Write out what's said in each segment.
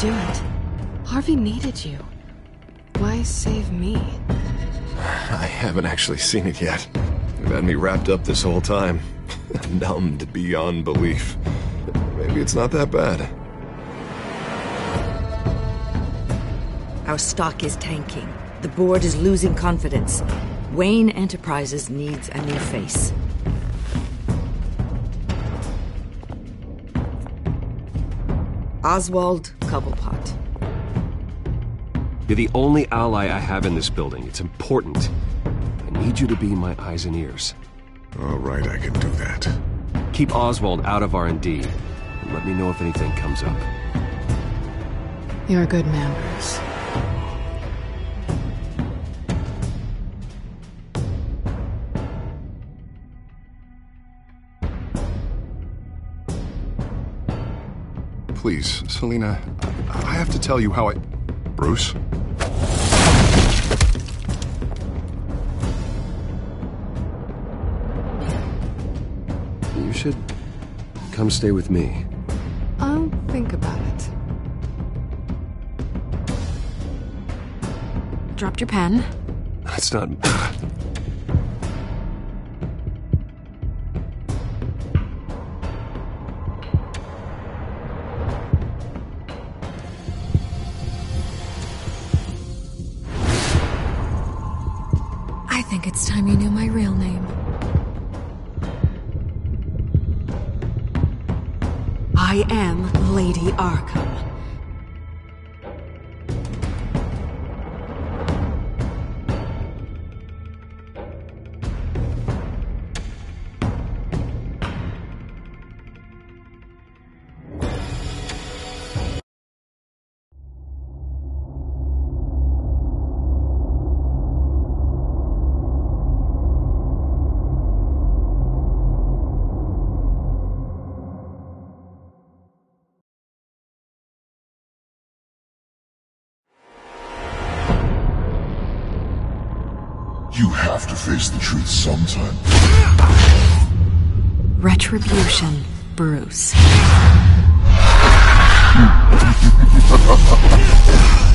do it? Harvey needed you. Why save me? I haven't actually seen it yet. You've had me wrapped up this whole time. Numbed beyond belief. Maybe it's not that bad. Our stock is tanking. The board is losing confidence. Wayne Enterprises needs a new face. Oswald Cobblepot. You're the only ally I have in this building. It's important. I need you to be my eyes and ears. All right, I can do that. Keep Oswald out of R&D, and let me know if anything comes up. You're a good man, Please, Selina, I have to tell you how I... Bruce? You should come stay with me. I'll think about it. Dropped your pen. That's not... You have to face the truth sometime. Retribution, Bruce.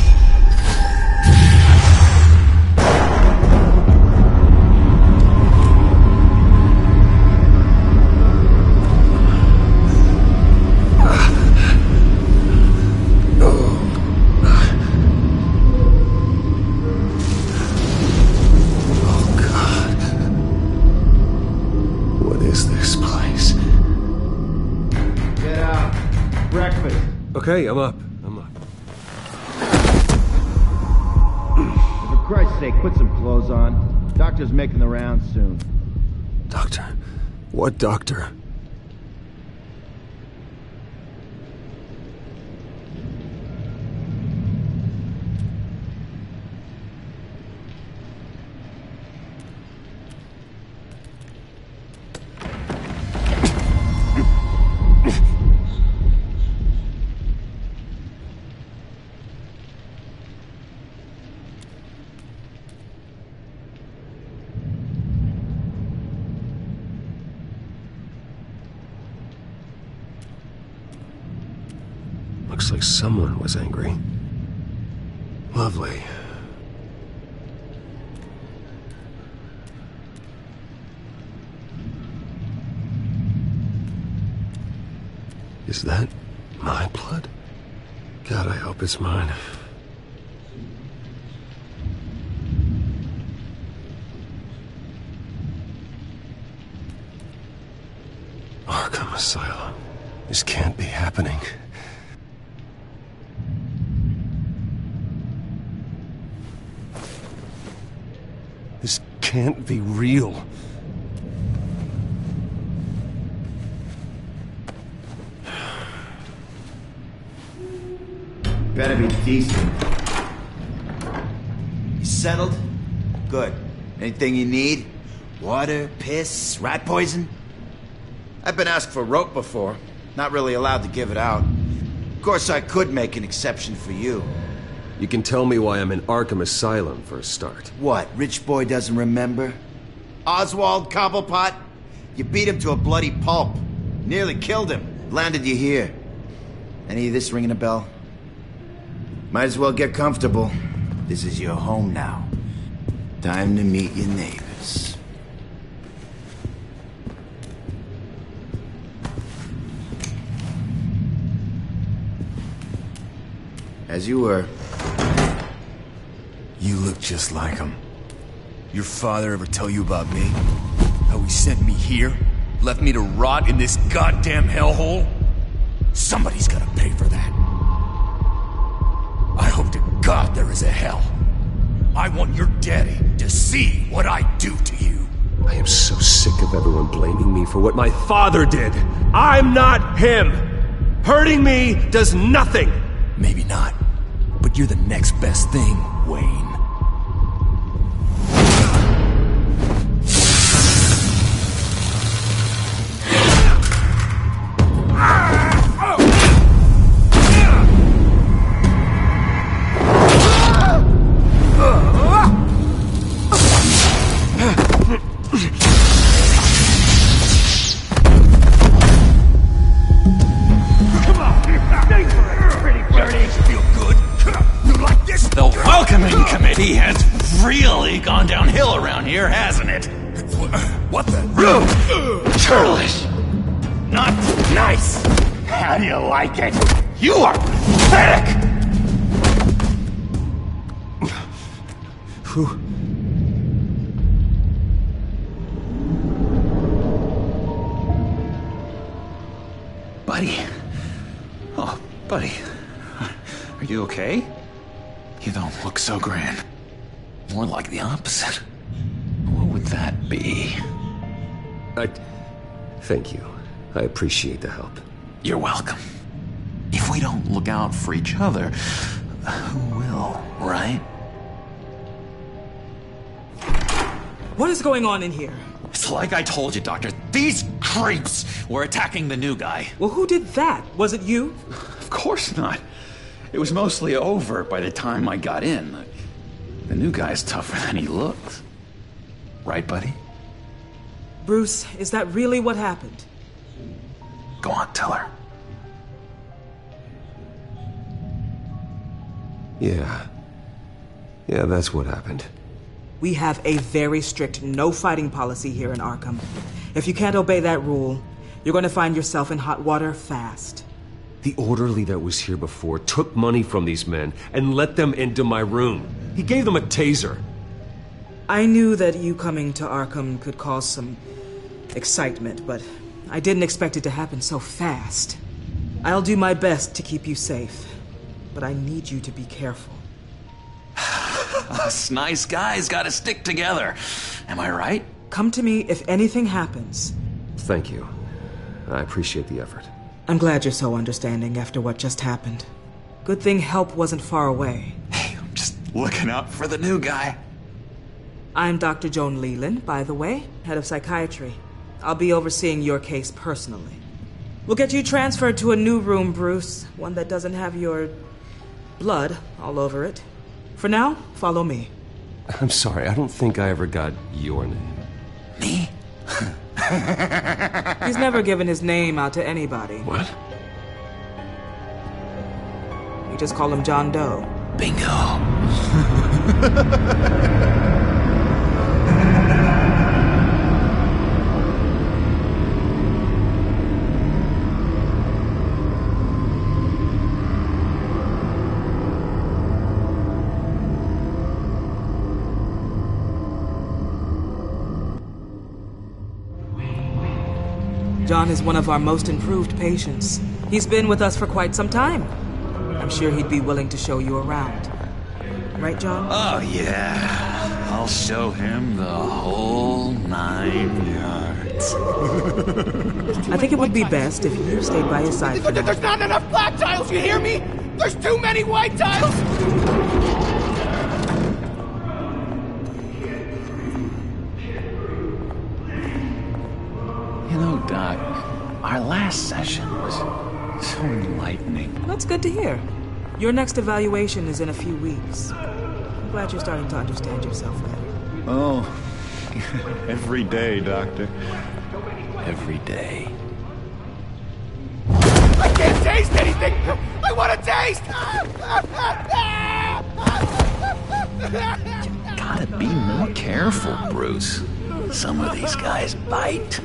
Okay, I'm up. I'm up. For Christ's sake, put some clothes on. Doctor's making the rounds soon. Doctor. What doctor? Looks like someone was angry. Lovely. Is that my blood? It's mine. Arkham Asylum. This can't be happening. This can't be real. Better be decent. You settled? Good. You need? Water, piss, rat poison? I've been asked for rope before. Not really allowed to give it out. Of course, I could make an exception for you. You can tell me why I'm in Arkham Asylum for a start. What, rich boy doesn't remember? Oswald Cobblepot? You beat him to a bloody pulp. Nearly killed him. Landed you here. Any of this ringing a bell? Might as well get comfortable. This is your home now. Time to meet your neighbors. As you were. You look just like him. Your father ever tell you about me? How he sent me here? Left me to rot in this goddamn hellhole? Somebody's gotta pay for that. I hope to God there is a hell. I want your daddy to see what I do to you. I am so sick of everyone blaming me for what my father did. I'm not him. Hurting me does nothing. Maybe not. But you're the next best thing, Wayne. You are pathetic. Buddy. Oh, buddy. Are you okay? You don't look so grand. More like the opposite. What would that be? I. Thank you. I appreciate the help. You're welcome. If we don't look out for each other, who will, right? What is going on in here? It's like I told you, Doctor. These creeps were attacking the new guy. Well, who did that? Was it you? Of course not. It was mostly over by the time I got in. The new guy's tougher than he looks. Right, buddy? Bruce, is that really what happened? Go on, tell her. Yeah. Yeah, that's what happened. We have a very strict no fighting policy here in Arkham. If you can't obey that rule, you're going to find yourself in hot water fast. The orderly that was here before took money from these men and let them into my room. He gave them a taser. I knew that you coming to Arkham could cause some excitement, but I didn't expect it to happen so fast. I'll do my best to keep you safe, but I need you to be careful. Us nice guys gotta stick together. Am I right? Come to me if anything happens. Thank you. I appreciate the effort. I'm glad you're so understanding after what just happened. Good thing help wasn't far away. Hey, I'm just looking out for the new guy. I'm Dr. Joan Leland, by the way, head of psychiatry. I'll be overseeing your case personally. We'll get you transferred to a new room, Bruce, one that doesn't have your blood all over it. For now, follow me. I'm sorry, I don't think I ever got your name. Me? He's never given his name out to anybody. What? We just call him John Doe. Bingo. John is one of our most improved patients. He's been with us for quite some time. I'm sure he'd be willing to show you around. Right, John? Oh, yeah. I'll show him the whole nine yards. I think it would be best if you stayed by his side. for now. There's not enough black tiles, you hear me? There's too many white tiles! Our last session was so enlightening. That's good to hear. Your next evaluation is in a few weeks. I'm glad you're starting to understand yourself better. Oh, every day, Doctor. Every day. I can't taste anything! I want to taste! you gotta be more careful, Bruce. Some of these guys bite.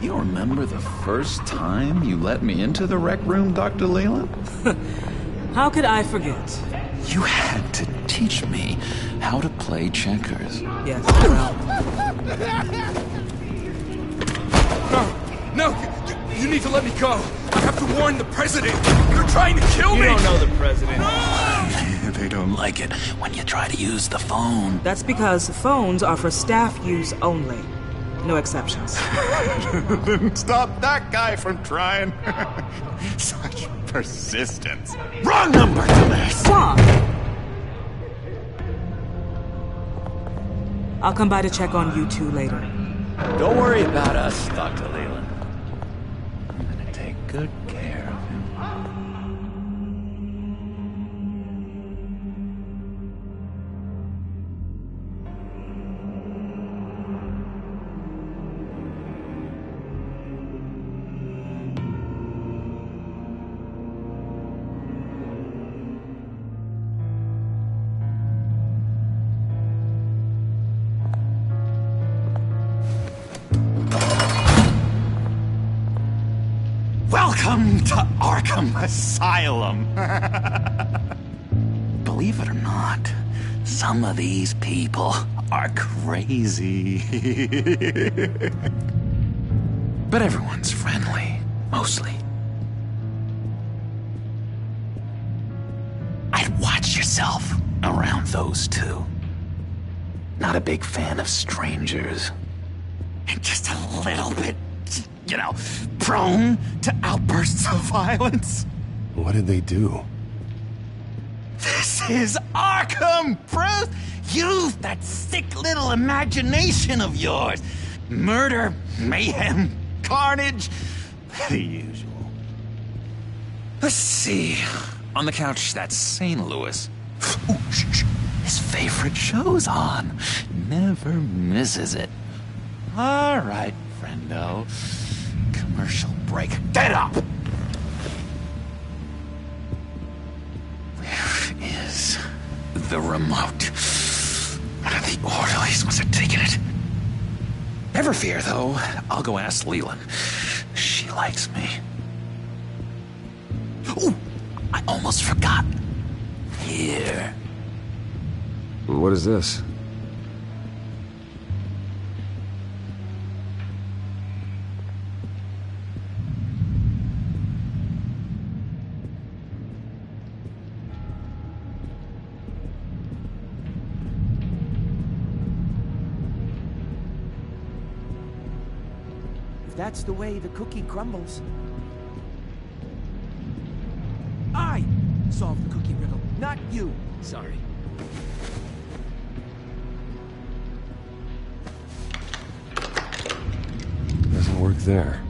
You remember the first time you let me into the rec room, Dr. Leland? How could I forget? You had to teach me how to play checkers. Yes, well, No, you, you need to let me go. I have to warn the president. You're trying to kill You me. don't know the president. they don't like it when you try to use the phone. that's because phones are for staff use only. No exceptions. Stop that guy from trying. Such persistence. Wrong number, dumbass! Stop! I'll come by to check on you two later. Don't worry about us, Dr. Leland. Good Asylum. Believe it or not, some of these people are crazy. but everyone's friendly, mostly. I'd watch yourself around those two. Not a big fan of strangers. And just a little bit, you know, prone to outbursts of violence. What did they do? This is Arkham, Bruce! Use that sick little imagination of yours. Murder, mayhem, carnage, the usual. Let's see. On the couch, that's St. Louis. Ooh. His favorite show's on. Never misses it. All right, friendo. Commercial break. Get up! The remote? One of the orderlies must have taken it. Never fear, though. I'll go ask Leland. She likes me. Ooh, I almost forgot. Here. What is this? That's the way the cookie crumbles. I solved the cookie riddle, not you. Sorry. Doesn't work there.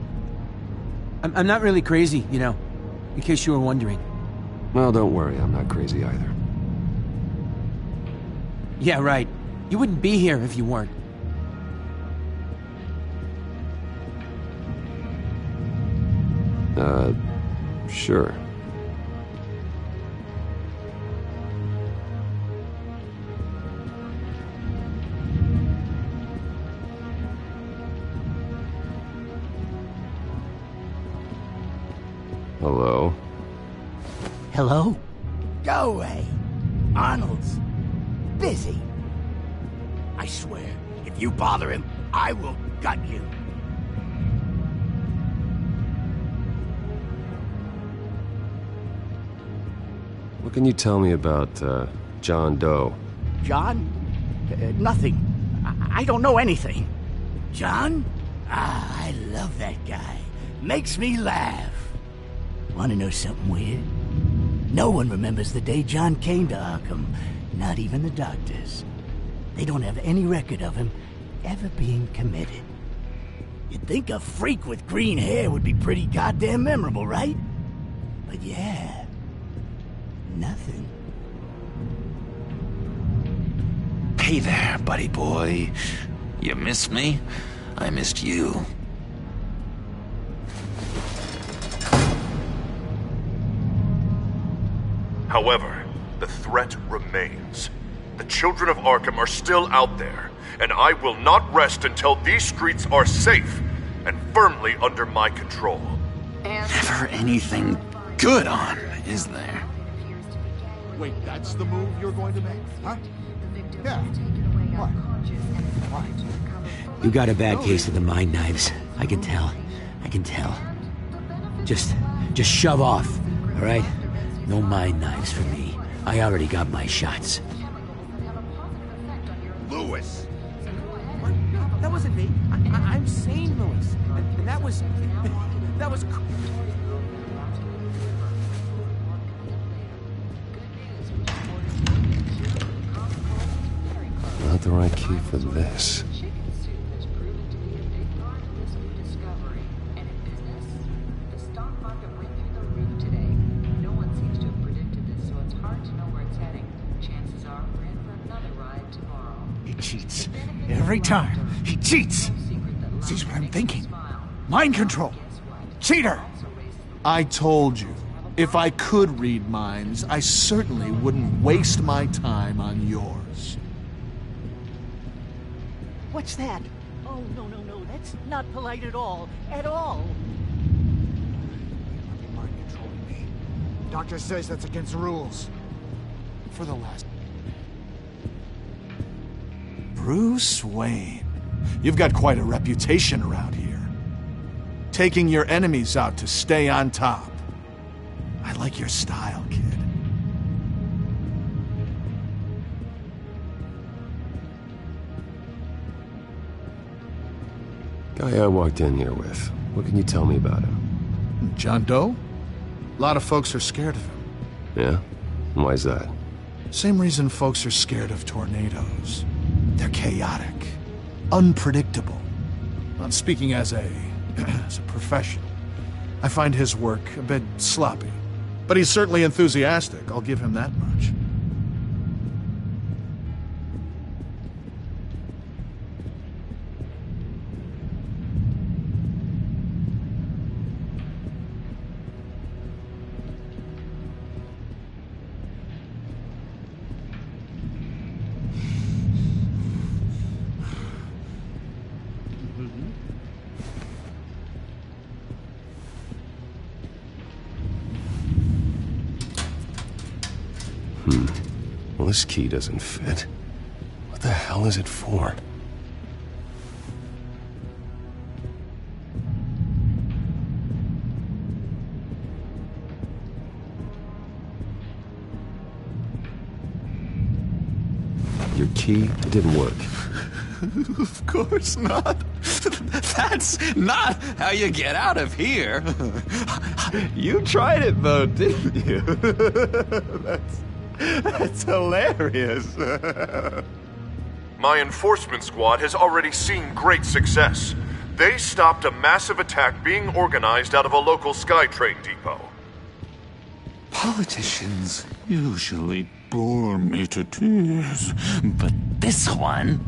I'm, I'm not really crazy, you know, in case you were wondering. Well, don't worry, I'm not crazy either. Yeah, right. You wouldn't be here if you weren't. Uh, sure. Can you tell me about, uh, John Doe? John? Uh, nothing. I-, I don't know anything. John? Ah, I love that guy. Makes me laugh. Want to know something weird? No one remembers the day John came to Arkham. Not even the doctors. They don't have any record of him ever being committed. You'd think a freak with green hair would be pretty goddamn memorable, right? But yeah, nothing. Hey there, buddy boy. You missed me? I missed you. However, the threat remains. The children of Arkham are still out there, and I will not rest until these streets are safe and firmly under my control. Never anything good on, is there? Wait, that's the move you're going to make, huh? Yeah. What? You got a bad case of the mind knives. I can tell. I can tell. Just, just shove off, all right? No mind knives for me. I already got my shots. Lewis! That wasn't me. I, am sane, Lewis. And, and that was... that was... Not the right key for this. He cheats. Every time. He cheats! Sees what I'm thinking. Mind control. Cheater! I told you, if I could read minds, I certainly wouldn't waste my time on yours. What's that? Oh, no, no, no. That's not polite at all. At all. Mind controlling me. Doctor says that's against the rules. For the last. Bruce Wayne. You've got quite a reputation around here. Taking your enemies out to stay on top. I like your style, kid. Guy I walked in here with. What can you tell me about him? John Doe? A lot of folks are scared of him. Yeah? Why's that? Same reason folks are scared of tornadoes. They're chaotic, unpredictable. I'm speaking as a as a professional. I find his work a bit sloppy. But he's certainly enthusiastic, I'll give him that much. Well, this key doesn't fit. What the hell is it for? Your key didn't work. of course not. That's not how you get out of here. You tried it though, didn't you? That's that's hilarious. My enforcement squad has already seen great success. They stopped a massive attack being organized out of a local SkyTrain depot. Politicians usually bore me to tears, but this one,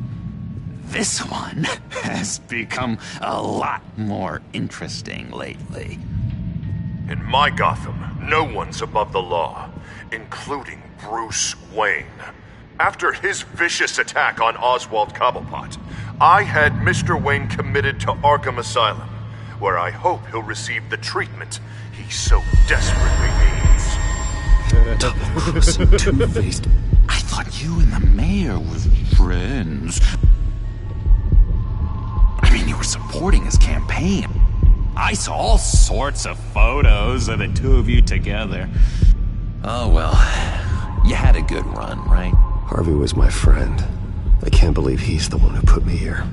this one has become a lot more interesting lately. In my Gotham, no one's above the law, including Bruce Wayne. After his vicious attack on Oswald Cobblepot, I had Mr. Wayne committed to Arkham Asylum, where I hope he'll receive the treatment he so desperately needs. Double-crossing, two-faced. I thought you and the mayor were friends. I mean, you were supporting his campaign. I saw all sorts of photos of the two of you together. Oh well, you had a good run, right? Harvey was my friend. I can't believe he's the one who put me here.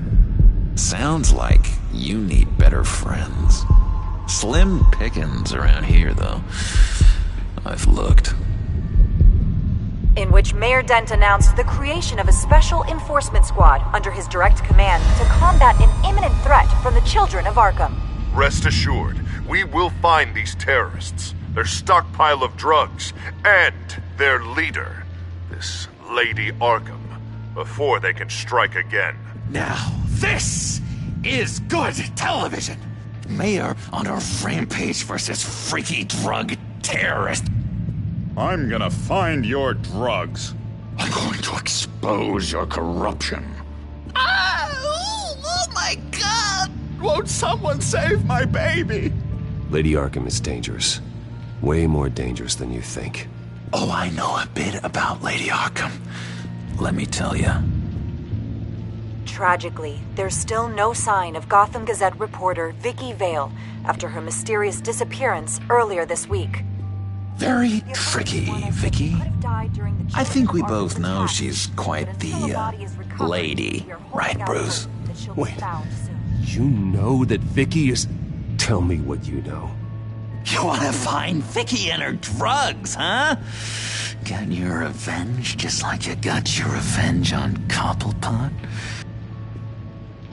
Sounds like you need better friends. Slim pickings around here, though. I've looked. In which Mayor Dent announced the creation of a special enforcement squad under his direct command to combat an imminent threat from the children of Arkham. Rest assured, we will find these terrorists, their stockpile of drugs, and their leader, this Lady Arkham. before they can strike again. Now, this is good television. Mayor on a rampage versus freaky drug terrorist. I'm gonna find your drugs. I'm going to expose your corruption. Ah! Oh, oh my god! Won't someone save my baby? Lady Arkham is dangerous. Way more dangerous than you think. Oh, I know a bit about Lady Arkham. Let me tell you. Tragically, there's still no sign of Gotham Gazette reporter Vicky Vale after her mysterious disappearance earlier this week. Very tricky, Vicky. I think we both know she's quite the uh, lady, right, Bruce? Wait, you know that Vicky is... Tell me what you know. You want to find Vicky and her drugs, huh? Get your revenge just like you got your revenge on Cobblepot?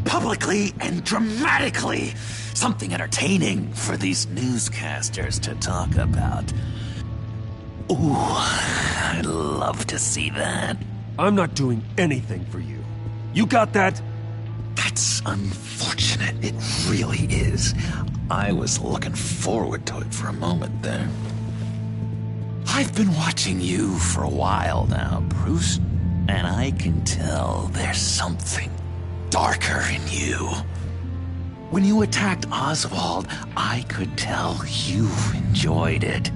Publicly and dramatically! Something entertaining for these newscasters to talk about. Ooh, I'd love to see that. I'm not doing anything for you. You got that? That's unfortunate. It really is. I was looking forward to it for a moment there. I've been watching you for a while now, Bruce, and I can tell there's something darker in you. When you attacked Oswald, I could tell you enjoyed it.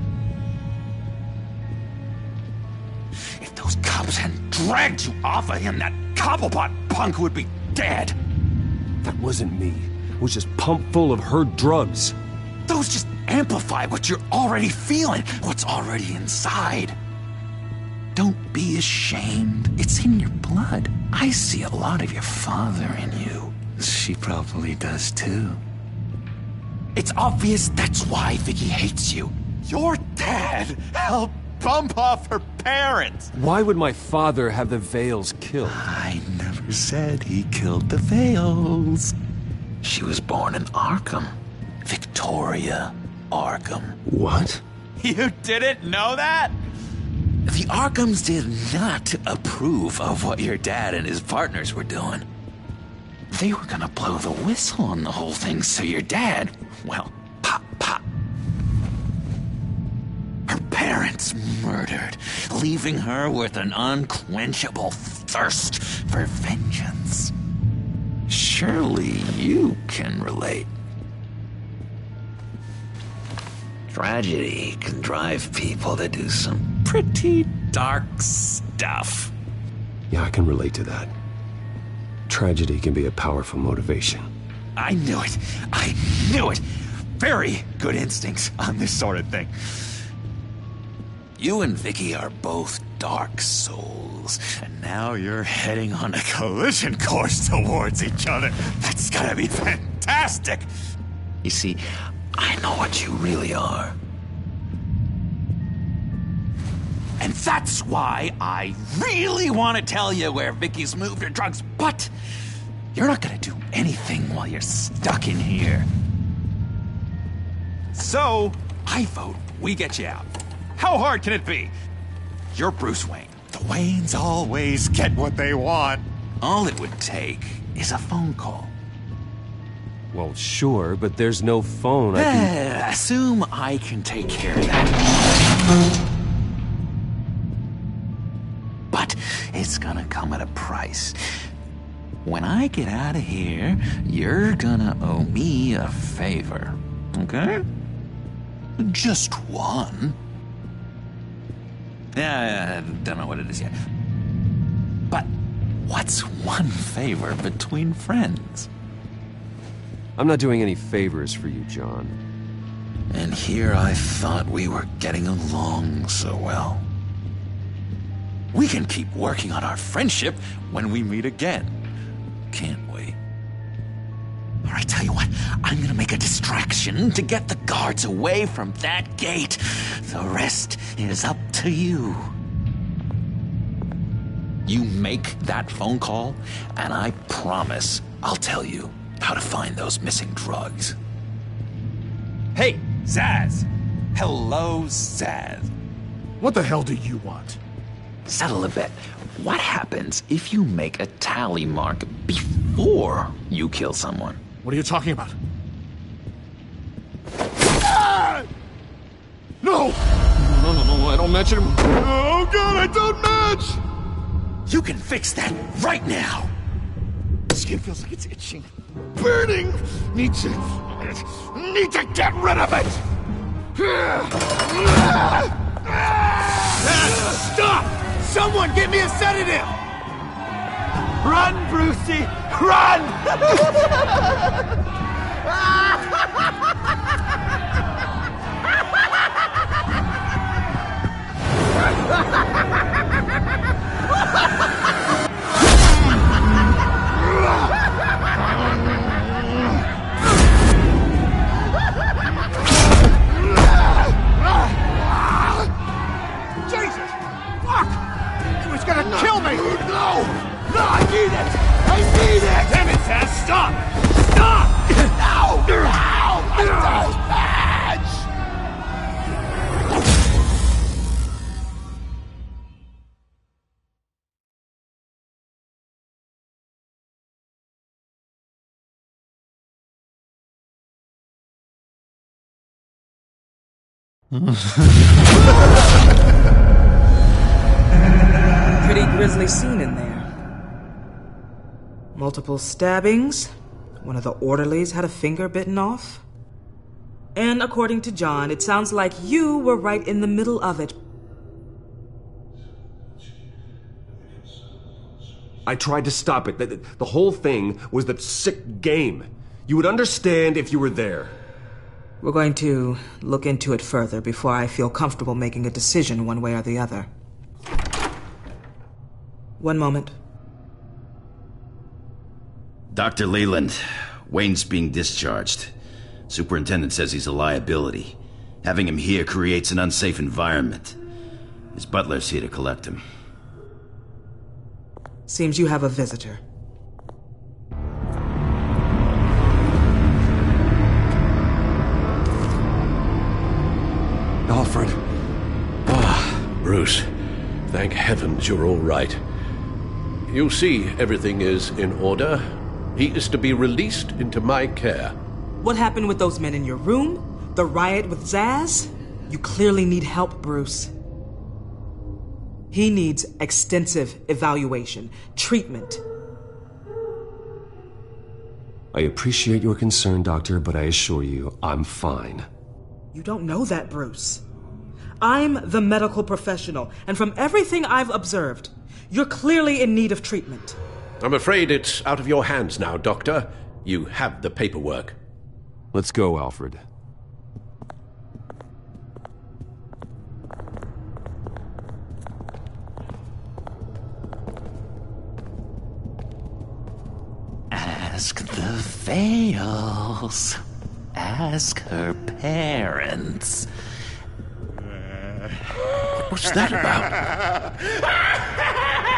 If those cops hadn't dragged you off of him, that Cobblepot punk would be dead. That wasn't me. It was just pumped full of her drugs. Those just amplify what you're already feeling, what's already inside. Don't be ashamed. It's in your blood. I see a lot of your father in you. She probably does too. It's obvious that's why Vicky hates you. Your dad helped bump off her parents. Why would my father have the Vales killed? I never said he killed the Vales. She was born in Arkham. Victoria Arkham. What? You didn't know that? The Arkhams did not approve of what your dad and his partners were doing. They were gonna blow the whistle on the whole thing, so your dad, well, parents murdered, leaving her with an unquenchable thirst for vengeance. Surely you can relate. Tragedy can drive people to do some pretty dark stuff. Yeah, I can relate to that. Tragedy can be a powerful motivation. I knew it. I knew it. Very good instincts on this sort of thing. You and Vicky are both dark souls, and now you're heading on a collision course towards each other. That's gonna be fantastic. You see, I know what you really are. And that's why I really want to tell you where Vicky's moved her drugs, but you're not gonna do anything while you're stuck in here. So, I vote we get you out. How hard can it be? You're Bruce Wayne. The Waynes always get what they want. All it would take is a phone call. Well, sure, but there's no phone. I can... Eh, assume I can take care of that. But it's gonna come at a price. When I get out of here, you're gonna owe me a favor. Okay? Just one. Yeah, I don't know what it is yet. But what's one favor between friends? I'm not doing any favors for you, John. And here I thought we were getting along so well. We can keep working on our friendship when we meet again. Can't we? All right, tell you what, I'm gonna make a distraction to get the guards away from that gate. The rest is up to you. You make that phone call, and I promise I'll tell you how to find those missing drugs. Hey, Zsasz! Hello, Zsasz. What the hell do you want? Settle a bet. What happens if you make a tally mark before you kill someone? What are you talking about? No! No, no, no, I don't match him. Oh, God, I don't match! You can fix that right now! Skin feels like it's itching. Burning! Need to... Need to get rid of it! Stop! Someone get me a sedative! Run, Brucey! Run! Jesus! stop! Stop! No! No! I don't! Pretty grisly scene in there. Multiple stabbings. One of the orderlies had a finger bitten off. And according to John, it sounds like you were right in the middle of it. I tried to stop it. The, the whole thing was the sick game. You would understand if you were there. We're going to look into it further before I feel comfortable making a decision one way or the other. One moment. Dr. Leland, Wayne's being discharged. Superintendent says he's a liability. Having him here creates an unsafe environment. His butler's here to collect him. Seems you have a visitor. Alfred. Ah, Bruce. Thank heavens you're all right. You see, everything is in order. He is to be released into my care. What happened with those men in your room? The riot with Zsasz? You clearly need help, Bruce. He needs extensive evaluation, treatment. I appreciate your concern, Doctor, but I assure you, I'm fine. You don't know that, Bruce. I'm the medical professional, and from everything I've observed, you're clearly in need of treatment. I'm afraid it's out of your hands now, Doctor. You have the paperwork. Let's go, Alfred. Ask the Vales. Ask her parents. What's that about?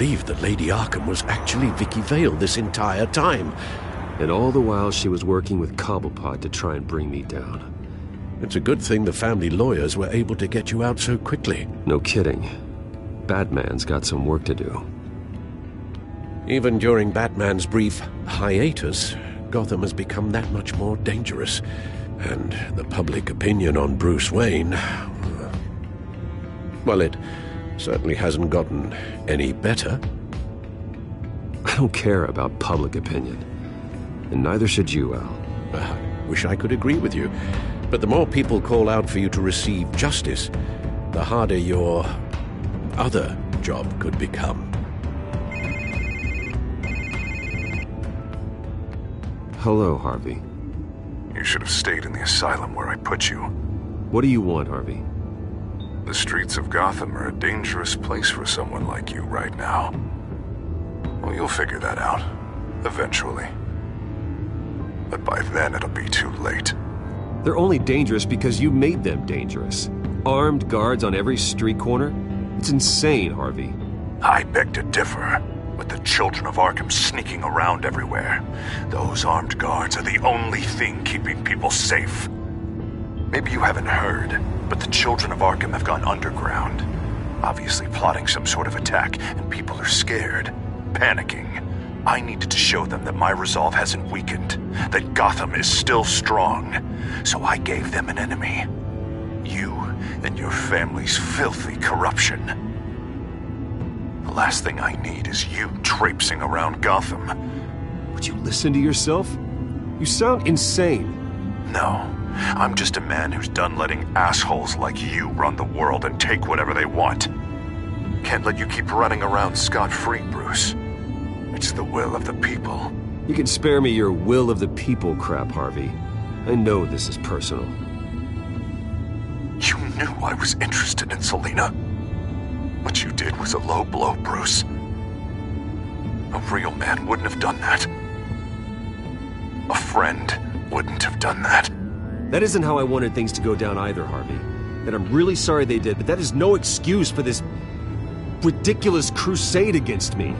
believe that Lady Arkham was actually Vicky Vale this entire time. And all the while she was working with Cobblepot to try and bring me down. It's a good thing the family lawyers were able to get you out so quickly. No kidding. Batman's got some work to do. Even during Batman's brief hiatus, Gotham has become that much more dangerous. And the public opinion on Bruce Wayne. Well, it certainly hasn't gotten any better. I don't care about public opinion. And neither should you, Al. I wish I could agree with you. But the more people call out for you to receive justice, the harder your other job could become. Hello, Harvey. You should have stayed in the asylum where I put you. What do you want, Harvey? The streets of Gotham are a dangerous place for someone like you right now. Well, you'll figure that out. Eventually. But by then it'll be too late. They're only dangerous because you made them dangerous. Armed guards on every street corner? It's insane, Harvey. I beg to differ. with the children of Arkham sneaking around everywhere. Those armed guards are the only thing keeping people safe. Maybe you haven't heard, but the children of Arkham have gone underground. Obviously plotting some sort of attack, and people are scared, panicking. I needed to show them that my resolve hasn't weakened, that Gotham is still strong. So I gave them an enemy. You and your family's filthy corruption. The last thing I need is you traipsing around Gotham. Would you listen to yourself? You sound insane. No, I'm just a man who's done letting assholes like you run the world and take whatever they want. Can't let you keep running around scot-free, Bruce. It's the will of the people. You can spare me your will of the people crap, Harvey. I know this is personal. You knew I was interested in Selina. What you did was a low blow, Bruce. A real man wouldn't have done that. A friend wouldn't have done that. That isn't how I wanted things to go down either, Harvey. And I'm really sorry they did, but that is no excuse for this ridiculous crusade against me.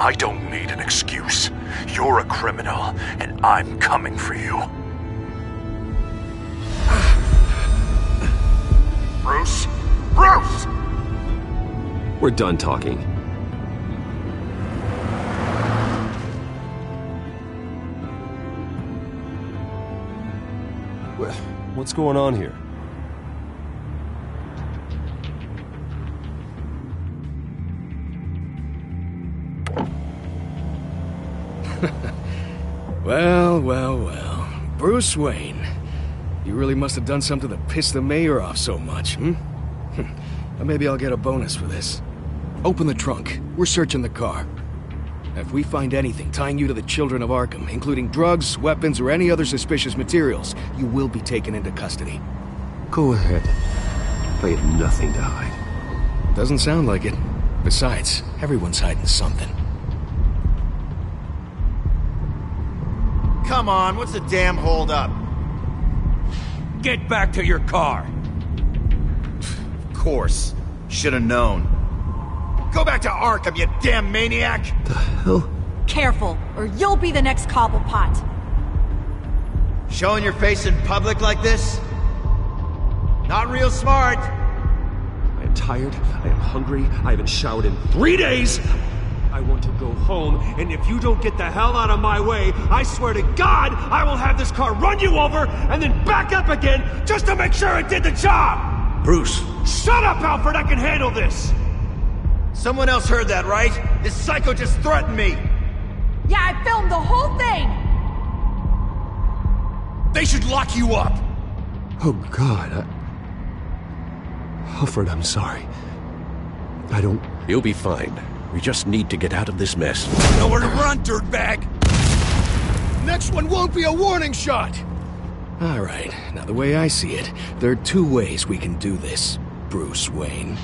I don't need an excuse. You're a criminal, and I'm coming for you. Bruce? Bruce! We're done talking. What's going on here? well, well, well. Bruce Wayne. You really must have done something to piss the mayor off so much, hmm? Maybe I'll get a bonus for this. Open the trunk. We're searching the car. If we find anything tying you to the children of Arkham, including drugs, weapons, or any other suspicious materials, you will be taken into custody. Go ahead. I have nothing to hide. Doesn't sound like it. Besides, everyone's hiding something. Come on, what's the damn holdup? Get back to your car. Of course. Should have known. Go back to Arkham, you damn maniac! The hell? Careful, or you'll be the next Cobblepot. Showing your face in public like this? Not real smart. I am tired. I am hungry. I haven't showered in three days. I want to go home, and if you don't get the hell out of my way, I swear to God, I will have this car run you over and then back up again just to make sure it did the job! Bruce. Shut up, Alfred! I can handle this! Someone else heard that, right? This psycho just threatened me! Yeah, I filmed the whole thing! They should lock you up! Oh, God. I... Alfred, I'm sorry. I don't... You'll be fine. We just need to get out of this mess. Nowhere to run, dirtbag! Next one won't be a warning shot! All right, now the way I see it, there are two ways we can do this, Bruce Wayne.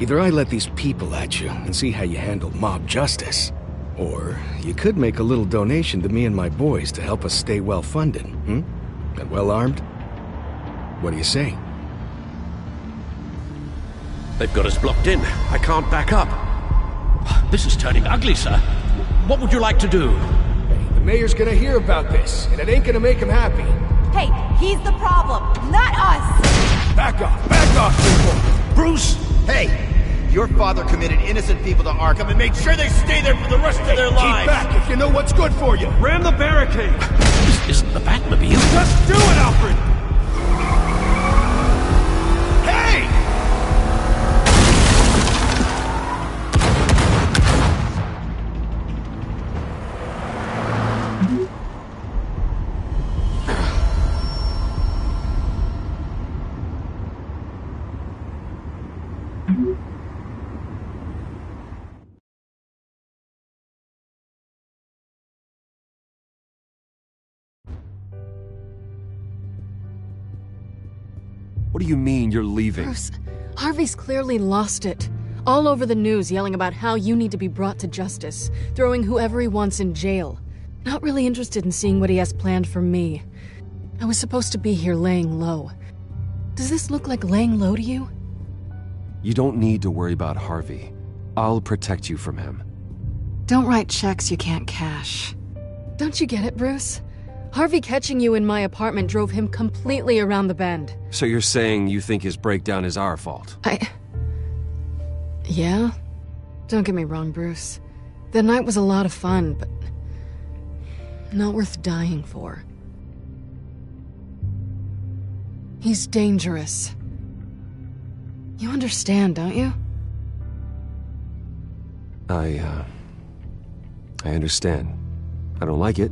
Either I let these people at you and see how you handle mob justice, or you could make a little donation to me and my boys to help us stay well-funded, hmm? And well-armed? What do you say? They've got us blocked in. I can't back up. This is turning ugly, sir. What would you like to do? The mayor's gonna hear about this, and it ain't gonna make him happy. Hey, he's the problem, not us! Back off! Back off, people! Bruce! Hey! Your father committed innocent people to Arkham and made sure they stay there for the rest of their lives. Keep lives! back if you know what's good for you! Ram the barricade! This isn't the Batmobile. Just do it, Alfred! Do you mean you're leaving? Bruce, Harvey's clearly lost it. All over the news yelling about how you need to be brought to justice, throwing whoever he wants in jail. Not really interested in seeing what he has planned for me. I was supposed to be here laying low. Does this look like laying low to you? You don't need to worry about Harvey. I'll protect you from him. Don't write checks you can't cash. Don't you get it, Bruce? Harvey catching you in my apartment drove him completely around the bend. So you're saying you think his breakdown is our fault? I. Yeah? Don't get me wrong, Bruce. The night was a lot of fun, but. not worth dying for. He's dangerous. You understand, don't you? I, uh. I understand. I don't like it,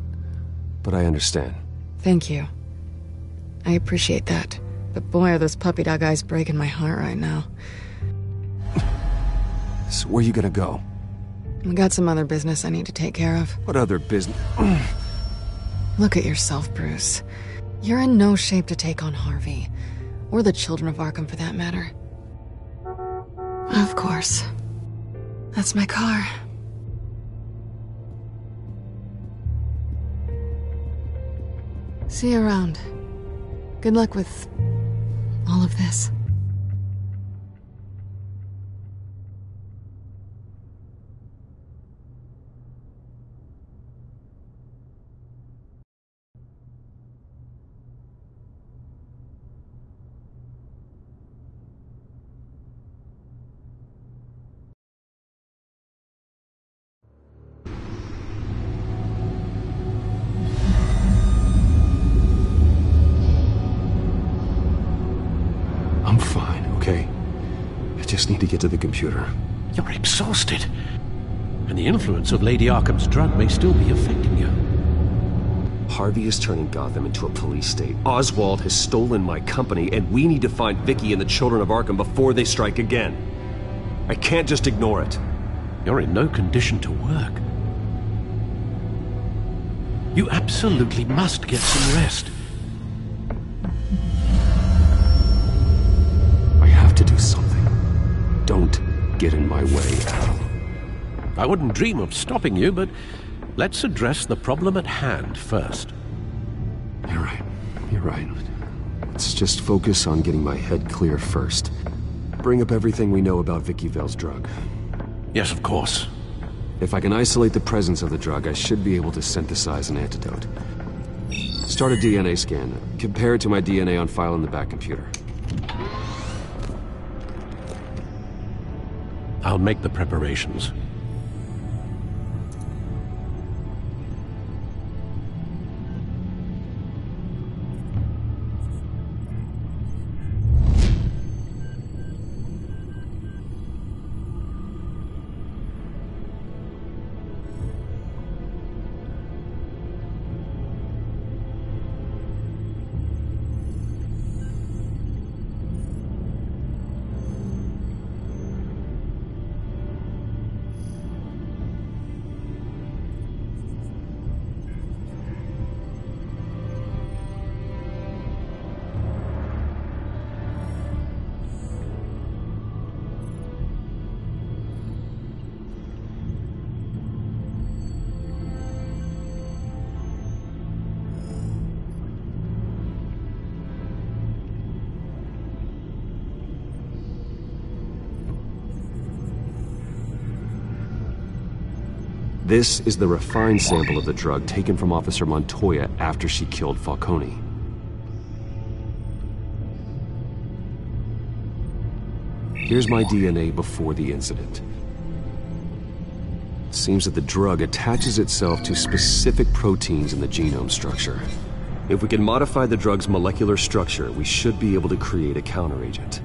but I understand. Thank you. I appreciate that. But boy, are those puppy dog eyes breaking my heart right now. So where are you gonna go? I got some other business I need to take care of. What other business? Look at yourself, Bruce. You're in no shape to take on Harvey. Or the children of Arkham, for that matter. Of course. That's my car. See you around. Good luck with all of this. To the computer. You're exhausted. And the influence of Lady Arkham's drug may still be affecting you. Harvey is turning Gotham into a police state. Oswald has stolen my company, and we need to find Vicky and the children of Arkham before they strike again. I can't just ignore it. You're in no condition to work. You absolutely must get some rest. Don't get in my way, Al. I wouldn't dream of stopping you, but let's address the problem at hand first. You're right. You're right. Let's just focus on getting my head clear first. Bring up everything we know about Vicky Vale's drug. Yes, of course. If I can isolate the presence of the drug, I should be able to synthesize an antidote. Start a DNA scan. Compare it to my DNA on file in the back computer. I'll make the preparations. This is the refined sample of the drug taken from Officer Montoya after she killed Falcone. Here's my DNA before the incident. It Seems that the drug attaches itself to specific proteins in the genome structure. If we can modify the drug's molecular structure, we should be able to create a counteragent.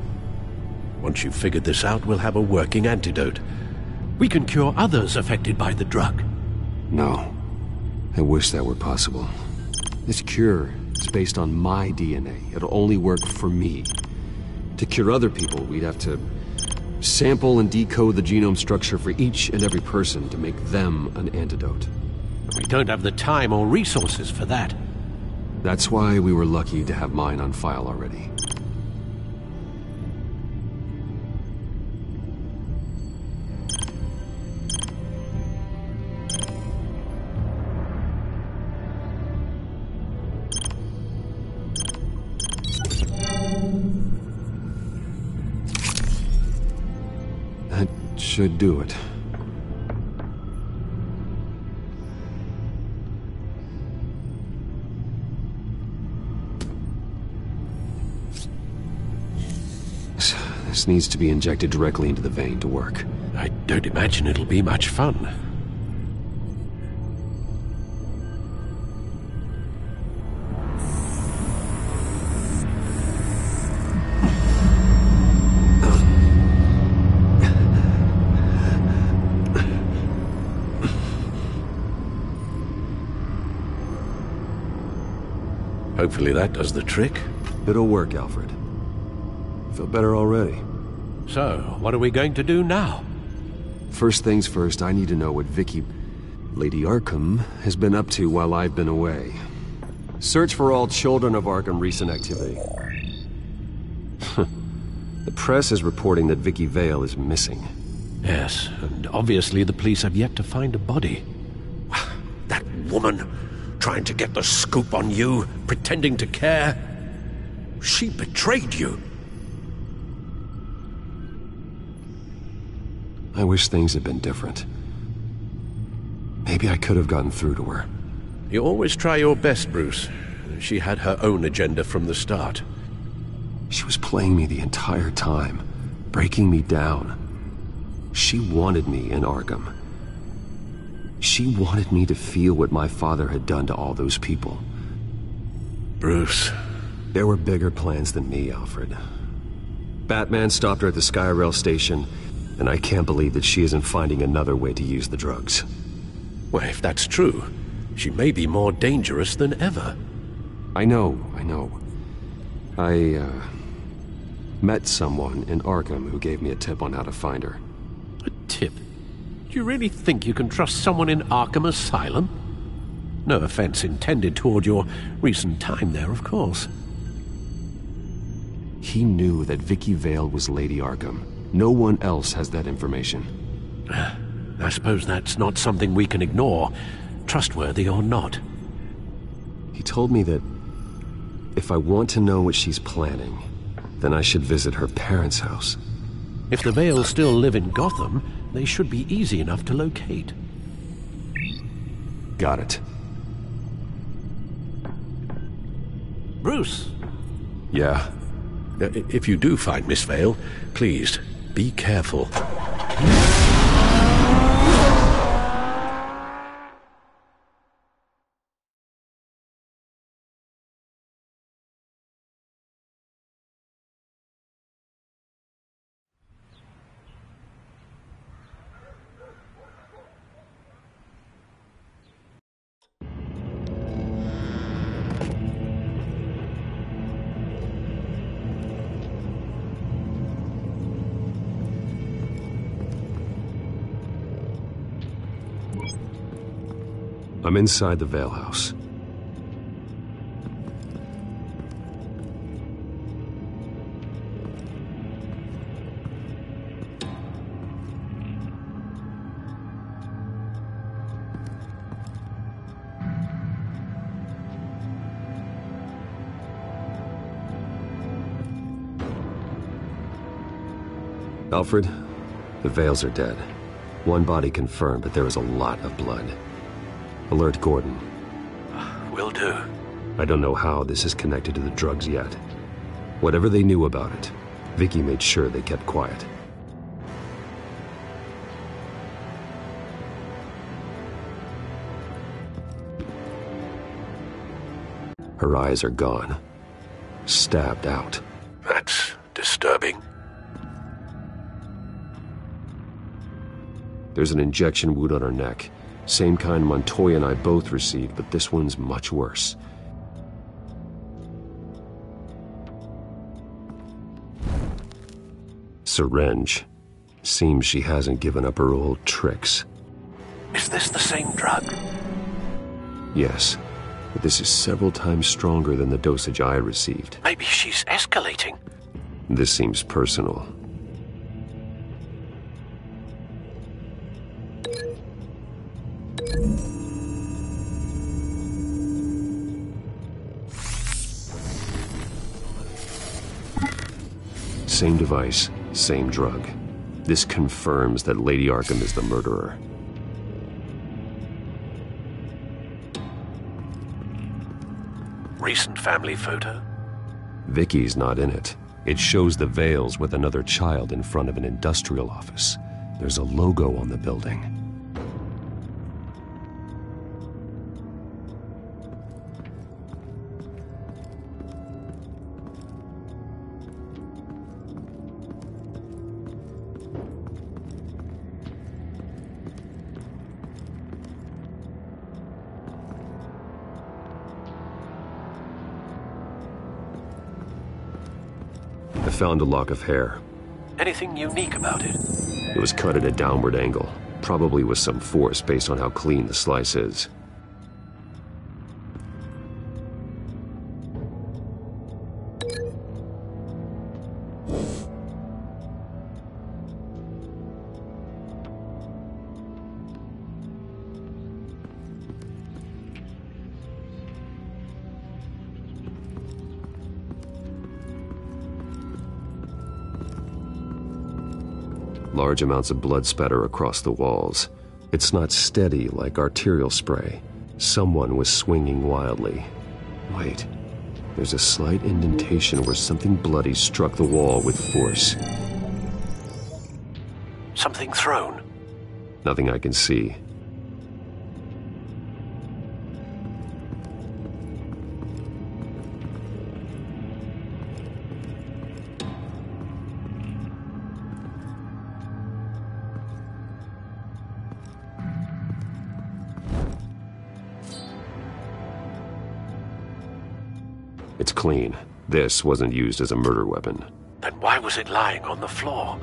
Once you've figured this out, we'll have a working antidote. We can cure others affected by the drug. No. I wish that were possible. This cure is based on my DNA. It'll only work for me. To cure other people, we'd have to sample and decode the genome structure for each and every person to make them an antidote. We don't have the time or resources for that. That's why we were lucky to have mine on file already. should do it. This needs to be injected directly into the vein to work. I don't imagine it'll be much fun. Hopefully that does the trick. It'll work, Alfred. Feel better already. So, what are we going to do now? First things first, I need to know what Vicky... Lady Arkham has been up to while I've been away. Search for all children of Arkham recent activity. the press is reporting that Vicky Vale is missing. Yes, and obviously the police have yet to find a body. That woman trying to get the scoop on you, pretending to care. She betrayed you. I wish things had been different. Maybe I could have gotten through to her. You always try your best, Bruce. She had her own agenda from the start. She was playing me the entire time, breaking me down. She wanted me in Arkham. She wanted me to feel what my father had done to all those people. Bruce. There were bigger plans than me, Alfred. Batman stopped her at the Skyrail station, and I can't believe that she isn't finding another way to use the drugs. Well, if that's true, she may be more dangerous than ever. I know, I know. I, uh, met someone in Arkham who gave me a tip on how to find her. Do you really think you can trust someone in Arkham Asylum? No offense intended toward your recent time there, of course. He knew that Vicky Vale was Lady Arkham. No one else has that information. I suppose that's not something we can ignore, trustworthy or not. He told me that if I want to know what she's planning, then I should visit her parents' house. If the Vales still live in Gotham, they should be easy enough to locate. Got it. Bruce. Yeah? If you do find Miss Vale, please, be careful. Inside the Vale House. Alfred, the Vales are dead. One body confirmed, but there is a lot of blood. Alert Gordon. Will do. I don't know how this is connected to the drugs yet. Whatever they knew about it, Vicky made sure they kept quiet. Her eyes are gone. Stabbed out. That's disturbing. There's an injection wound on her neck. Same kind Montoya and I both received, but this one's much worse. Syringe. Seems she hasn't given up her old tricks. Is this the same drug? Yes, but this is several times stronger than the dosage I received. Maybe she's escalating. This seems personal. Same device, same drug. This confirms that Lady Arkham is the murderer. Recent family photo? Vicky's not in it. It shows the Vales with another child in front of an industrial office. There's a logo on the building. Found a lock of hair. Anything unique about it? It was cut at a downward angle, probably with some force based on how clean the slice is. Large amounts of blood spatter across the walls. It's not steady like arterial spray. Someone was swinging wildly. Wait. There's a slight indentation where something bloody struck the wall with force. Something thrown. Nothing I can see. Clean. This wasn't used as a murder weapon. Then why was it lying on the floor?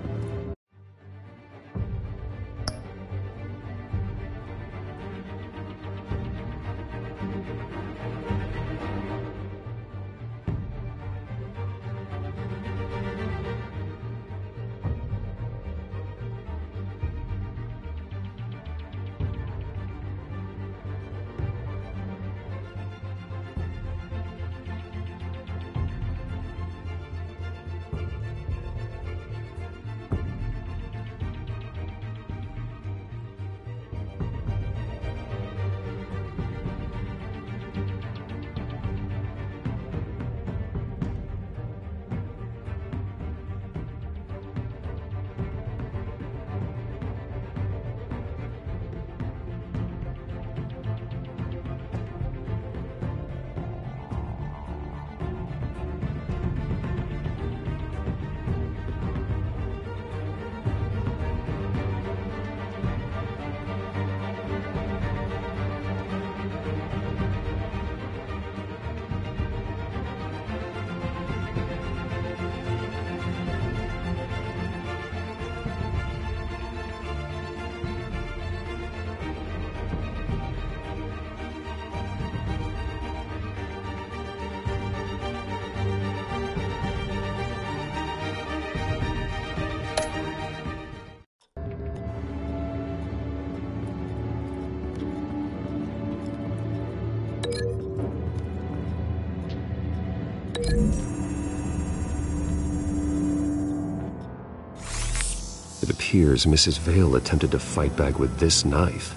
It appears Mrs. Vale attempted to fight back with this knife,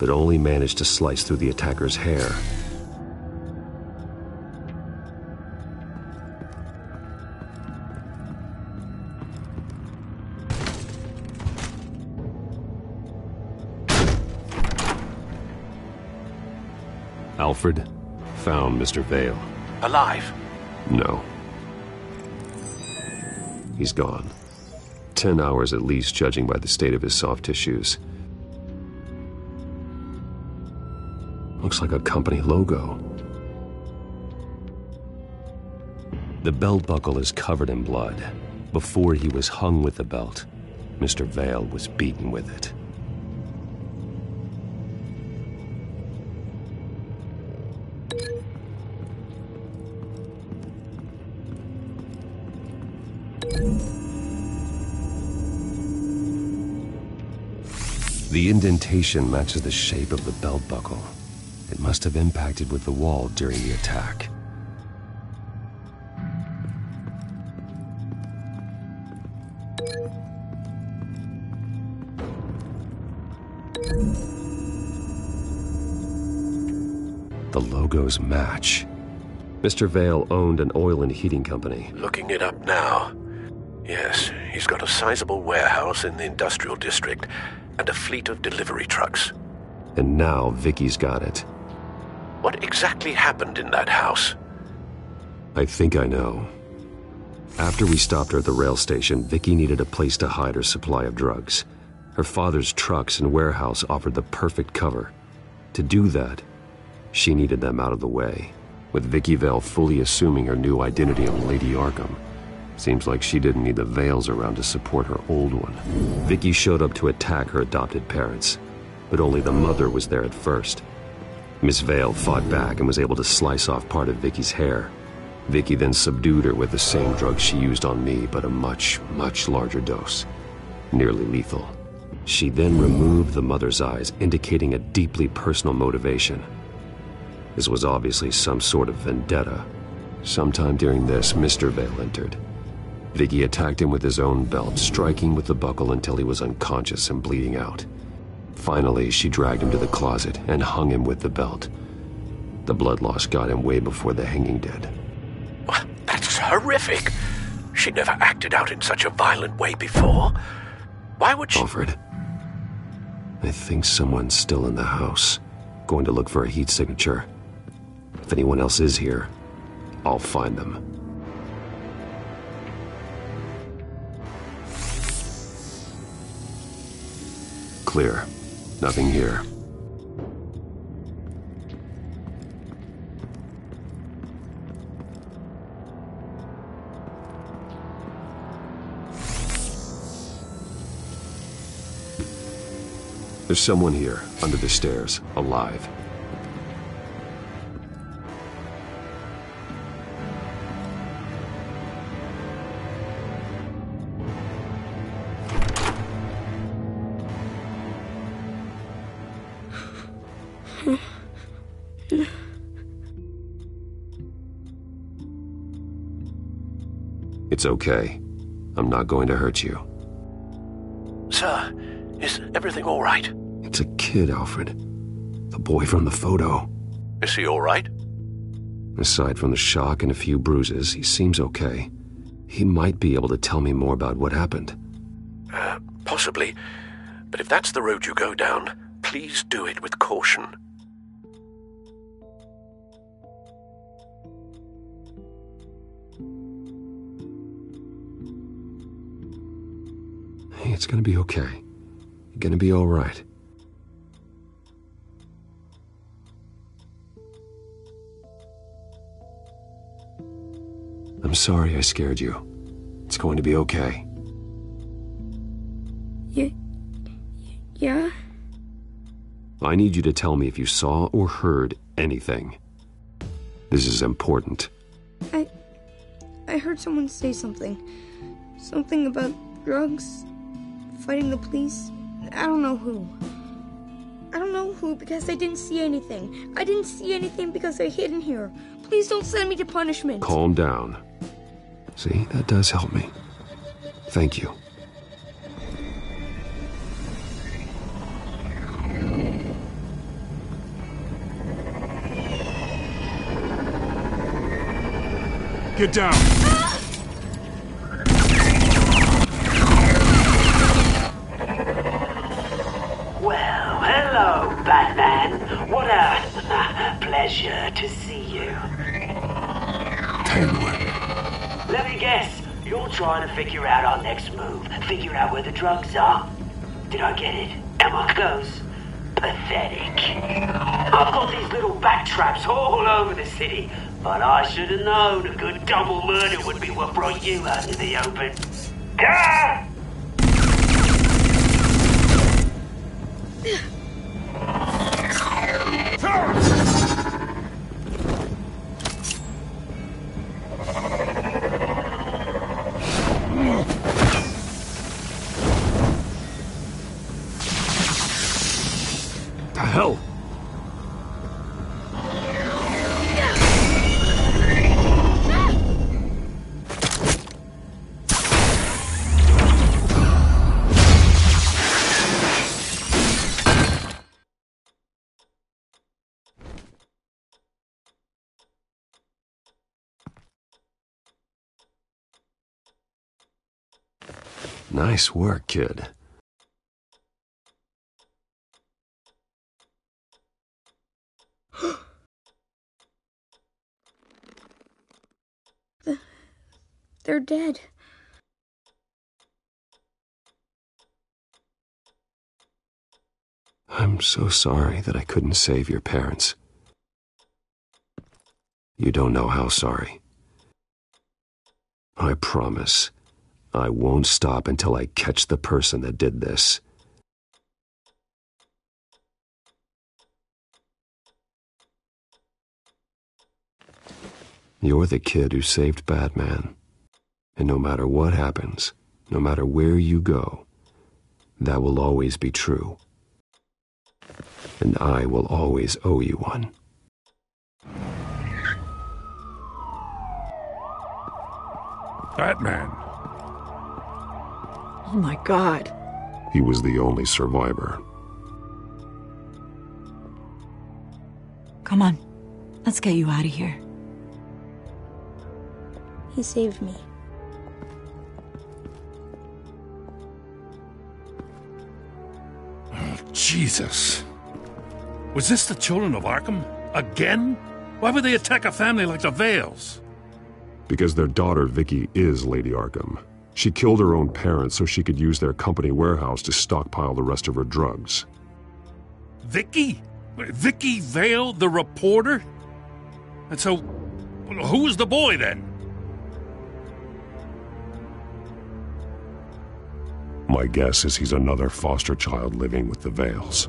but only managed to slice through the attacker's hair. Alfred found Mr. Vale. Alive? No. He's gone. Ten hours at least, judging by the state of his soft tissues. Looks like a company logo. The belt buckle is covered in blood. Before he was hung with the belt, Mr. Vale was beaten with it. The indentation matches the shape of the belt buckle. It must have impacted with the wall during the attack. The logos match. Mr. Vale owned an oil and heating company. Looking it up now. Yes, he's got a sizable warehouse in the industrial district and a fleet of delivery trucks. And now Vicky's got it. What exactly happened in that house? I think I know. After we stopped her at the rail station, Vicky needed a place to hide her supply of drugs. Her father's trucks and warehouse offered the perfect cover. To do that, she needed them out of the way, with Vicky Vale fully assuming her new identity of Lady Arkham. Seems like she didn't need the Vales around to support her old one. Vicky showed up to attack her adopted parents, but only the mother was there at first. Miss Vale fought back and was able to slice off part of Vicky's hair. Vicky then subdued her with the same drug she used on me, but a much, much larger dose. Nearly lethal. She then removed the mother's eyes, indicating a deeply personal motivation. This was obviously some sort of vendetta. Sometime during this, Mr. Vale entered. Vicky attacked him with his own belt, striking with the buckle until he was unconscious and bleeding out. Finally, she dragged him to the closet and hung him with the belt. The blood loss got him way before the hanging did. That's horrific. She never acted out in such a violent way before. Why would she? Alfred, I think someone's still in the house. Going to look for a heat signature. If anyone else is here, I'll find them. Clear. Nothing here. There's someone here, under the stairs, alive. It's okay. I'm not going to hurt you. Sir, is everything all right? It's a kid, Alfred. The boy from the photo. Is he all right? Aside from the shock and a few bruises, he seems okay. He might be able to tell me more about what happened. Uh, possibly. But if that's the road you go down, please do it with caution. It's gonna be okay. You're gonna be alright. I'm sorry I scared you. It's going to be okay. Yeah. Yeah? I need you to tell me if you saw or heard anything. This is important. I. I heard someone say something. Something about drugs, fighting the police. I don't know who. I don't know who because I didn't see anything. I didn't see anything because I hid in here. Please don't send me to punishment. Calm down. See, that does help me. Thank you. Get down. Trying to figure out our next move. Figure out where the drugs are. Did I get it? I close? Pathetic. I've got these little bat traps all over the city, but I should have known a good double murder would be what brought you out in the open. Ah! Nice work, kid. They're dead. I'm so sorry that I couldn't save your parents. You don't know how sorry. I promise, I won't stop until I catch the person that did this. You're the kid who saved Batman. And no matter what happens, no matter where you go, that will always be true. And I will always owe you one. Batman. Oh my god. He was the only survivor. Come on. Let's get you out of here. He saved me. Oh, Jesus. Was this the children of Arkham? Again? Why would they attack a family like the Vales? Because their daughter, Vicky, is Lady Arkham. She killed her own parents so she could use their company warehouse to stockpile the rest of her drugs. Vicky? Vicky Vale, the reporter? And so, who was the boy then? My guess is he's another foster child living with the Vales.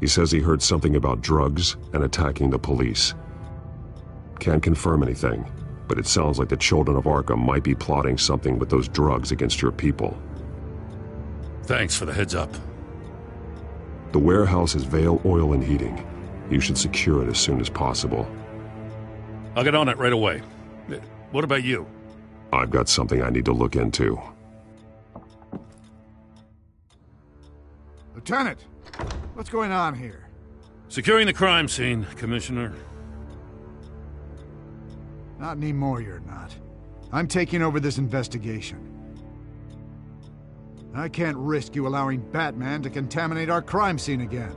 He says he heard something about drugs and attacking the police. Can't confirm anything, but it sounds like the children of Arkham might be plotting something with those drugs against your people. Thanks for the heads up. The warehouse is Vale Oil and Heating. You should secure it as soon as possible. I'll get on it right away. What about you? I've got something I need to look into. Lieutenant, what's going on here? Securing the crime scene, Commissioner. Not anymore, you're not. I'm taking over this investigation. I can't risk you allowing Batman to contaminate our crime scene again.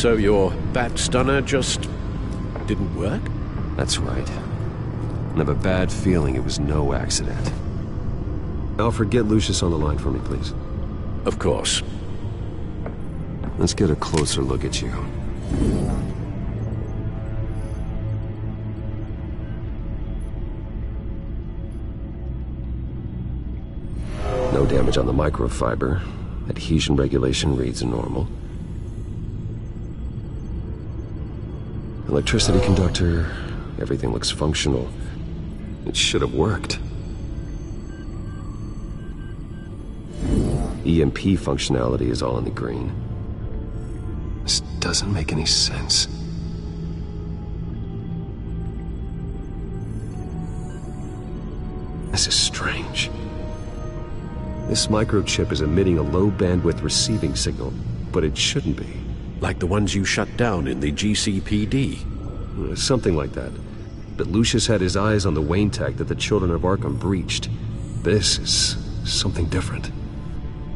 So your bat stunner just didn't work? That's right. I have a bad feeling it was no accident. Alfred, get Lucius on the line for me, please. Of course. Let's get a closer look at you. No damage on the microfiber. Adhesion regulation reads normal. Electricity conductor, everything looks functional. It should have worked. EMP functionality is all in the green. This doesn't make any sense. This is strange. This microchip is emitting a low bandwidth receiving signal, but it shouldn't be. Like the ones you shut down in the GCPD. Uh, Something like that. But Lucius had his eyes on the Wayne Tech that the children of Arkham breached. This is something different.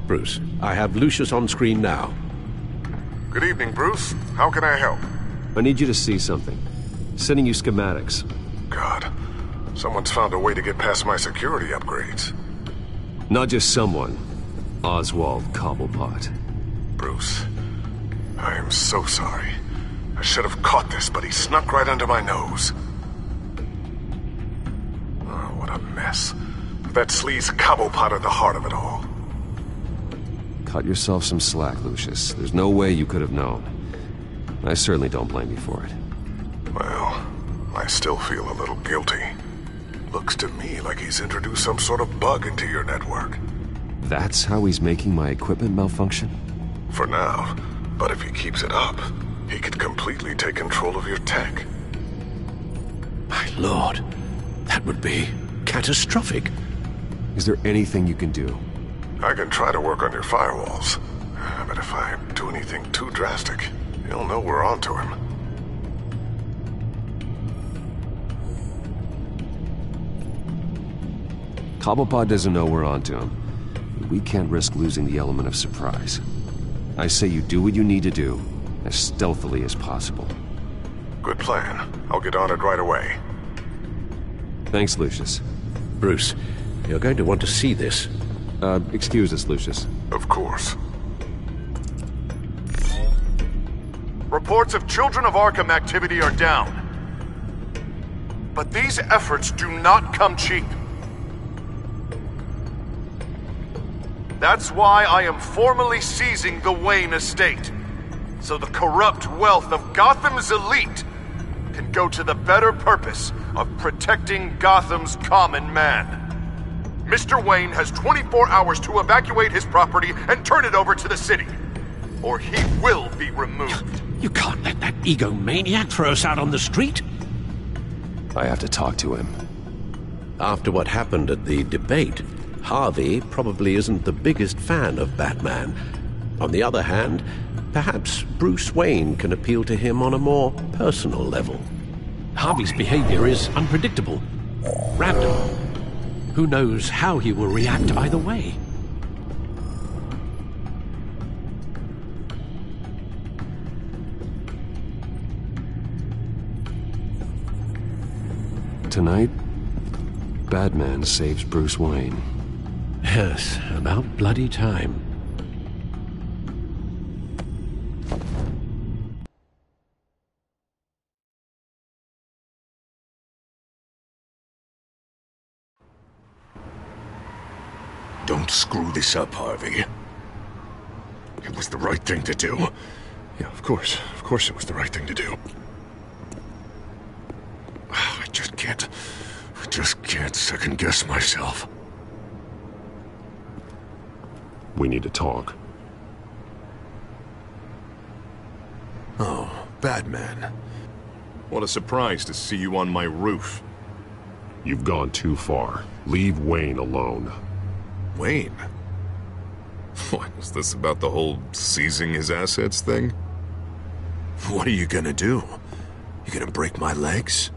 Bruce, I have Lucius on screen now. Good evening, Bruce. How can I help? I need you to see something. Sending you schematics. God, someone's found a way to get past my security upgrades. Not just someone. Oswald Cobblepot. Bruce, I am so sorry. I should have caught this, but he snuck right under my nose. Oh, what a mess. That sleaze Cobblepot at the heart of it all. Cut yourself some slack, Lucius. There's no way you could have known. I certainly don't blame you for it. Well, I still feel a little guilty. Looks to me like he's introduced some sort of bug into your network. That's how he's making my equipment malfunction? For now. But if he keeps it up, he could completely take control of your tech. My lord, that would be catastrophic. Is there anything you can do? I can try to work on your firewalls. But if I do anything too drastic, he'll know we're onto him. Cobblepot doesn't know we're onto him. We can't risk losing the element of surprise. I say you do what you need to do, as stealthily as possible. Good plan. I'll get on it right away. Thanks, Lucius. Bruce, you're going to want to see this. Uh, excuse us, Lucius. Of course. Reports of Children of Arkham activity are down. But these efforts do not come cheap. That's why I am formally seizing the Wayne estate. So the corrupt wealth of Gotham's elite can go to the better purpose of protecting Gotham's common man. Mr. Wayne has 24 hours to evacuate his property and turn it over to the city, or he will be removed. You can't let that egomaniac throw us out on the street. I have to talk to him. After what happened at the debate, Harvey probably isn't the biggest fan of Batman. On the other hand, perhaps Bruce Wayne can appeal to him on a more personal level. Harvey's behavior is unpredictable, random. Who knows how he will react either way? Tonight, Batman saves Bruce Wayne. Yes, about bloody time. Don't screw this up, Harvey. It was the right thing to do. Yeah, of course. Of course it was the right thing to do. I just can't... I just can't second-guess myself. We need to talk. Oh, Batman. What a surprise to see you on my roof. You've gone too far. Leave Wayne alone. Wayne? What, is this about the whole seizing his assets thing? What are you gonna do? You gonna break my legs?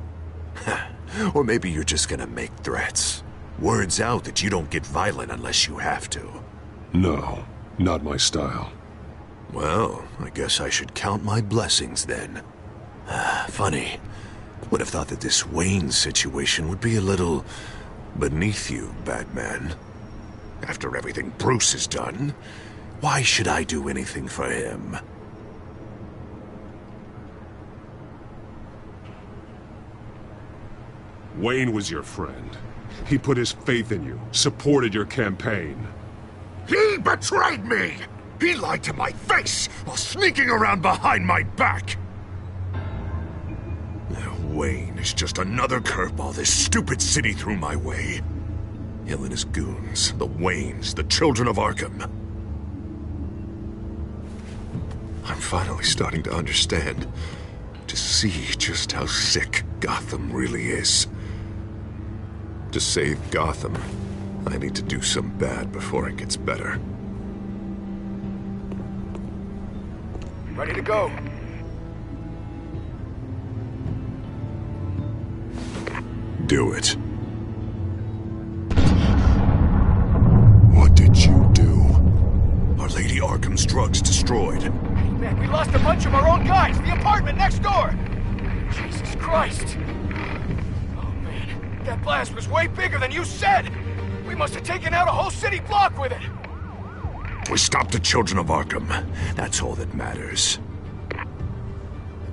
or maybe you're just gonna make threats. Words out that you don't get violent unless you have to. No, not my style. Well, I guess I should count my blessings then. Ah, funny. Would have thought that this Wayne situation would be a little beneath you, Batman. After everything Bruce has done, why should I do anything for him? Wayne was your friend. He put his faith in you, supported your campaign. He betrayed me! He lied to my face while sneaking around behind my back! Wayne is just another curveball this stupid city threw my way. Hill and his goons, the Waynes, the children of Arkham. I'm finally starting to understand, to see just how sick Gotham really is. To save Gotham, I need to do some bad before it gets better. Ready to go. Do it. What did you do? Our Lady Arkham's drugs destroyed. Hey, man, we lost a bunch of our own guys. The apartment next door. Jesus Christ. Oh, man. That blast was way bigger than you said. We must have taken out a whole city block with it. We stopped the children of Arkham. That's all that matters.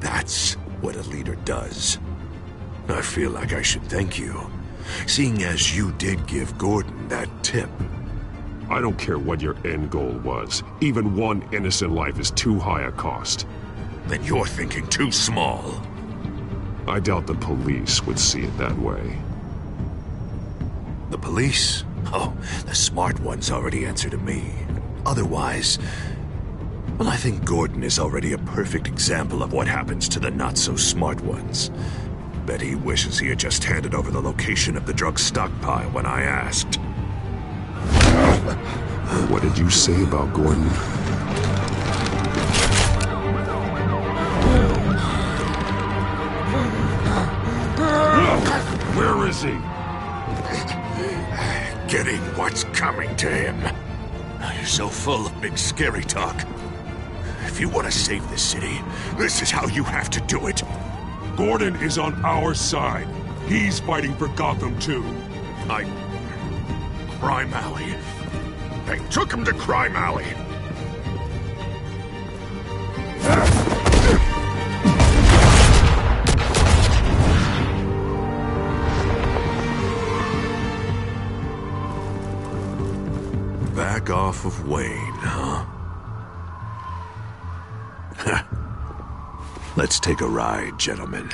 That's what a leader does. I feel like I should thank you, seeing as you did give Gordon that tip. I don't care what your end goal was. Even one innocent life is too high a cost. then you're thinking too small. I doubt the police would see it that way. The police? Oh, the smart ones already answer to me. Otherwise, well, I think Gordon is already a perfect example of what happens to the not-so-smart ones. Bet he wishes he had just handed over the location of the drug stockpile when I asked. What did you say about Gordon? Where is he? Getting what's coming to him. You're so full of big scary talk. If you want to save the city, this is how you have to do it. Gordon is on our side. He's fighting for Gotham too. I... Crime Alley. They took him to Crime Alley. Back off of Wayne, huh? Let's take a ride, gentlemen.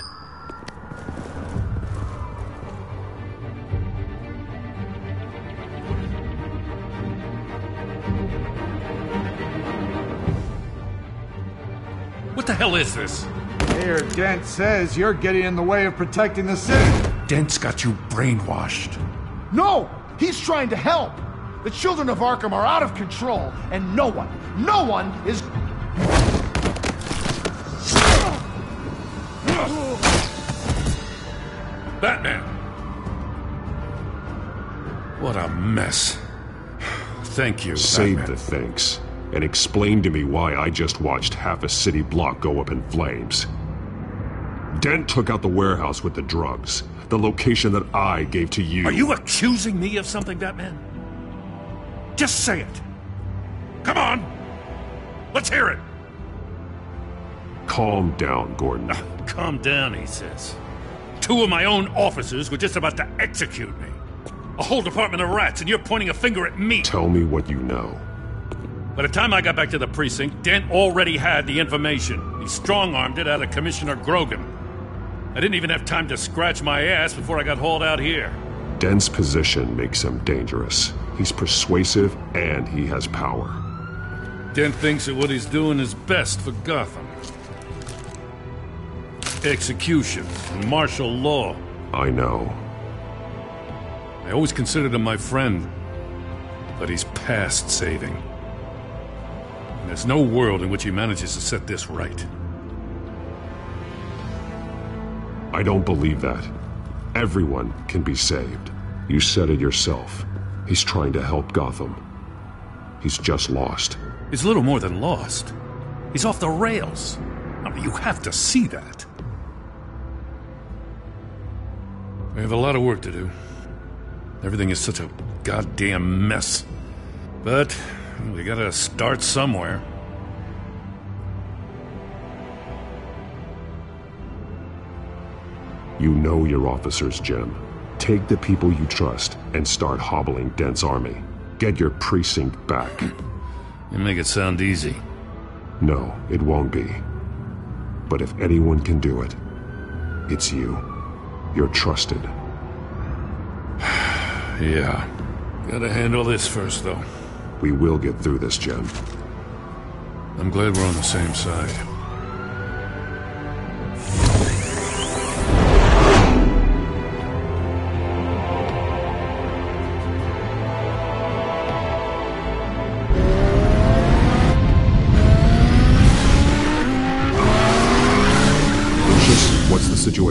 What the hell is this? Mayor Dent says you're getting in the way of protecting the city. Dent's got you brainwashed. No! He's trying to help! The children of Arkham are out of control, and no one, no one is. Batman! What a mess. Thank you, Save Batman. the thanks, and explain to me why I just watched half a city block go up in flames. Dent took out the warehouse with the drugs, the location that I gave to you. Are you accusing me of something, Batman? Just say it. Come on! Let's hear it! Calm down, Gordon. Ah, calm down, he says. Two of my own officers were just about to execute me. A whole department of rats, and you're pointing a finger at me. Tell me what you know. By the time I got back to the precinct, Dent already had the information. He strong armed it out of Commissioner Grogan. I didn't even have time to scratch my ass before I got hauled out here. Dent's position makes him dangerous. He's persuasive and he has power. Dent thinks that what he's doing is best for Gotham. Execution and martial law. I know. I always considered him my friend, but he's past saving. And there's no world in which he manages to set this right. I don't believe that. Everyone can be saved. You said it yourself. He's trying to help Gotham. He's just lost. He's little more than lost. He's off the rails. I mean, you have to see that. We have a lot of work to do. Everything is such a goddamn mess. But we gotta start somewhere. You know your officers, Jim. Take the people you trust and start hobbling Dent's army. Get your precinct back. You make it sound easy. No, it won't be. But if anyone can do it, it's you. You're trusted. Yeah. Gotta handle this first, though. We will get through this, Jim. I'm glad we're on the same side.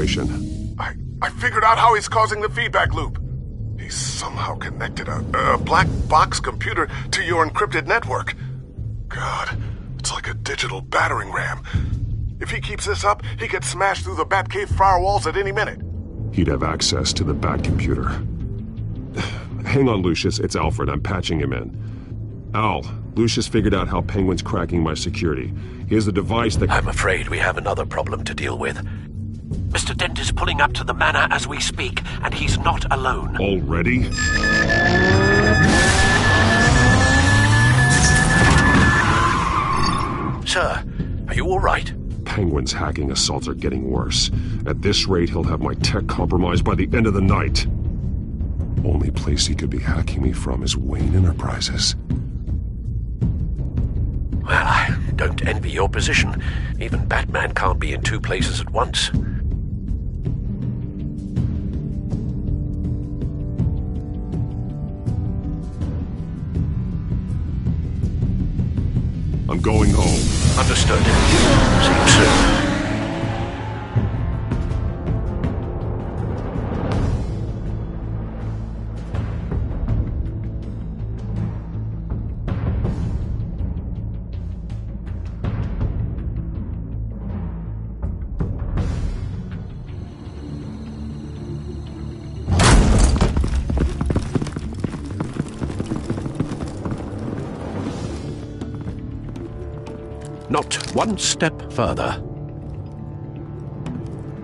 Situation? I, I figured out how he's causing the feedback loop. He's somehow connected a, a black box computer to your encrypted network. God, it's like a digital battering ram. If he keeps this up, he could smash through the Batcave firewalls at any minute. He'd have access to the Bat computer. Hang on, Lucius. It's Alfred. I'm patching him in. Al, Lucius figured out how Penguin's cracking my security. He has a device that. I'm afraid we have another problem to deal with. Mr. Dent is pulling up to the manor as we speak, and he's not alone. Already? Sir, are you all right? Penguin's hacking assaults are getting worse. At this rate, he'll have my tech compromised by the end of the night. Only place he could be hacking me from is Wayne Enterprises. Well, I don't envy your position. Even Batman can't be in two places at once. I'm going home. Understood. See you one step further.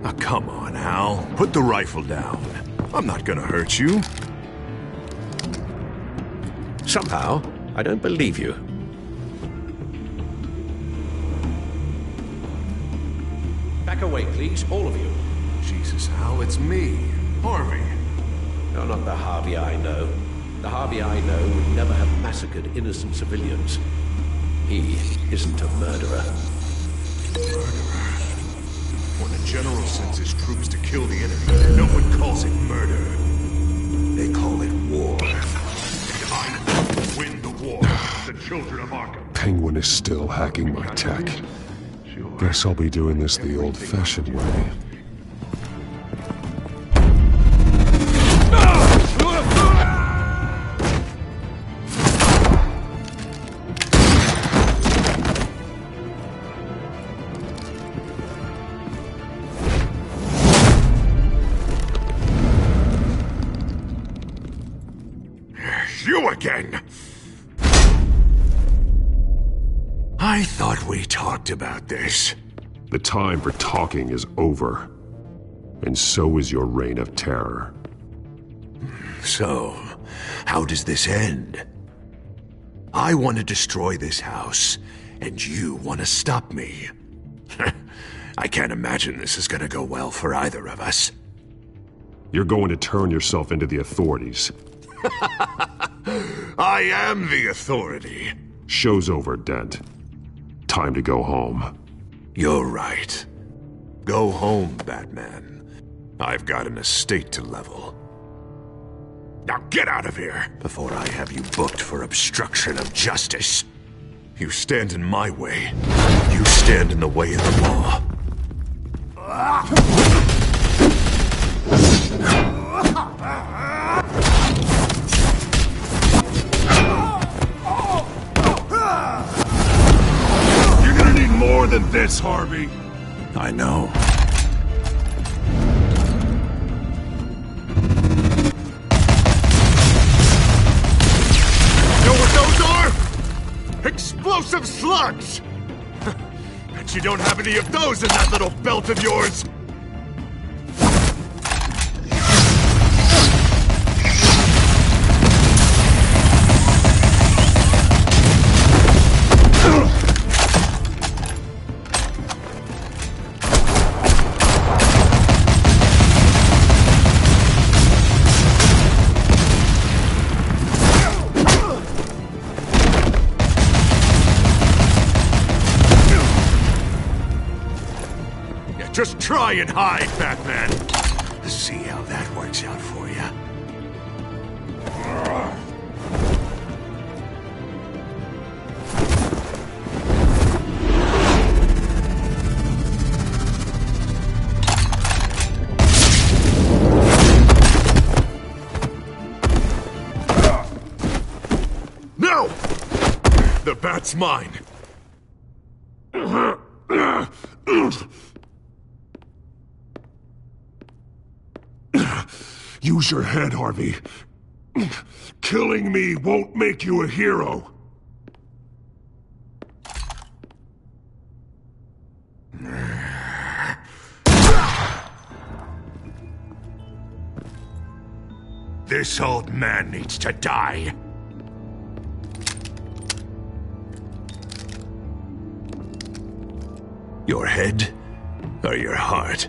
Oh, come on, Al. Put the rifle down. I'm not gonna hurt you. Somehow, I don't believe you. Back away, please, all of you. Jesus, Al, it's me. Harvey. You're not the Harvey I know. The Harvey I know would never have massacred innocent civilians. He isn't a murderer. When a general sends his troops to kill the enemy, no one calls it murder. They call it war. And I win the war. The children of Arkham. Penguin is still hacking my tech. Guess I'll be doing this the old-fashioned way. Talked about this. The time for talking is over. And so is your reign of terror. So, how does this end? I want to destroy this house, and you want to stop me. I can't imagine this is going to go well for either of us. You're going to turn yourself into the authorities. I am the authority. Show's over, Dent. Time to go home. You're right. Go home, Batman. I've got an estate to level. Now get out of here before I have you booked for obstruction of justice. You stand in my way. You stand in the way of the law. You're more than this, Harvey. I know. Know what those are? Explosive slugs! Bet you don't have any of those in that little belt of yours! Try and hide, Batman. See how that works out for you. No! The bat's mine. Use your head, Harvey. Killing me won't make you a hero. This old man needs to die. Your head or your heart?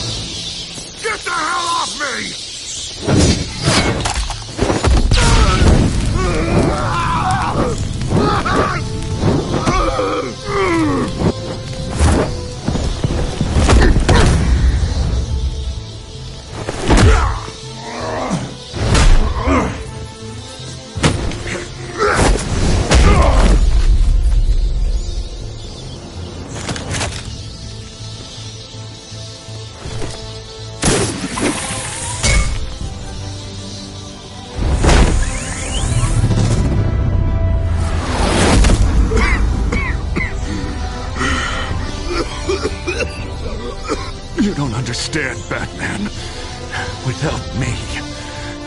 Understand, Batman. Without me,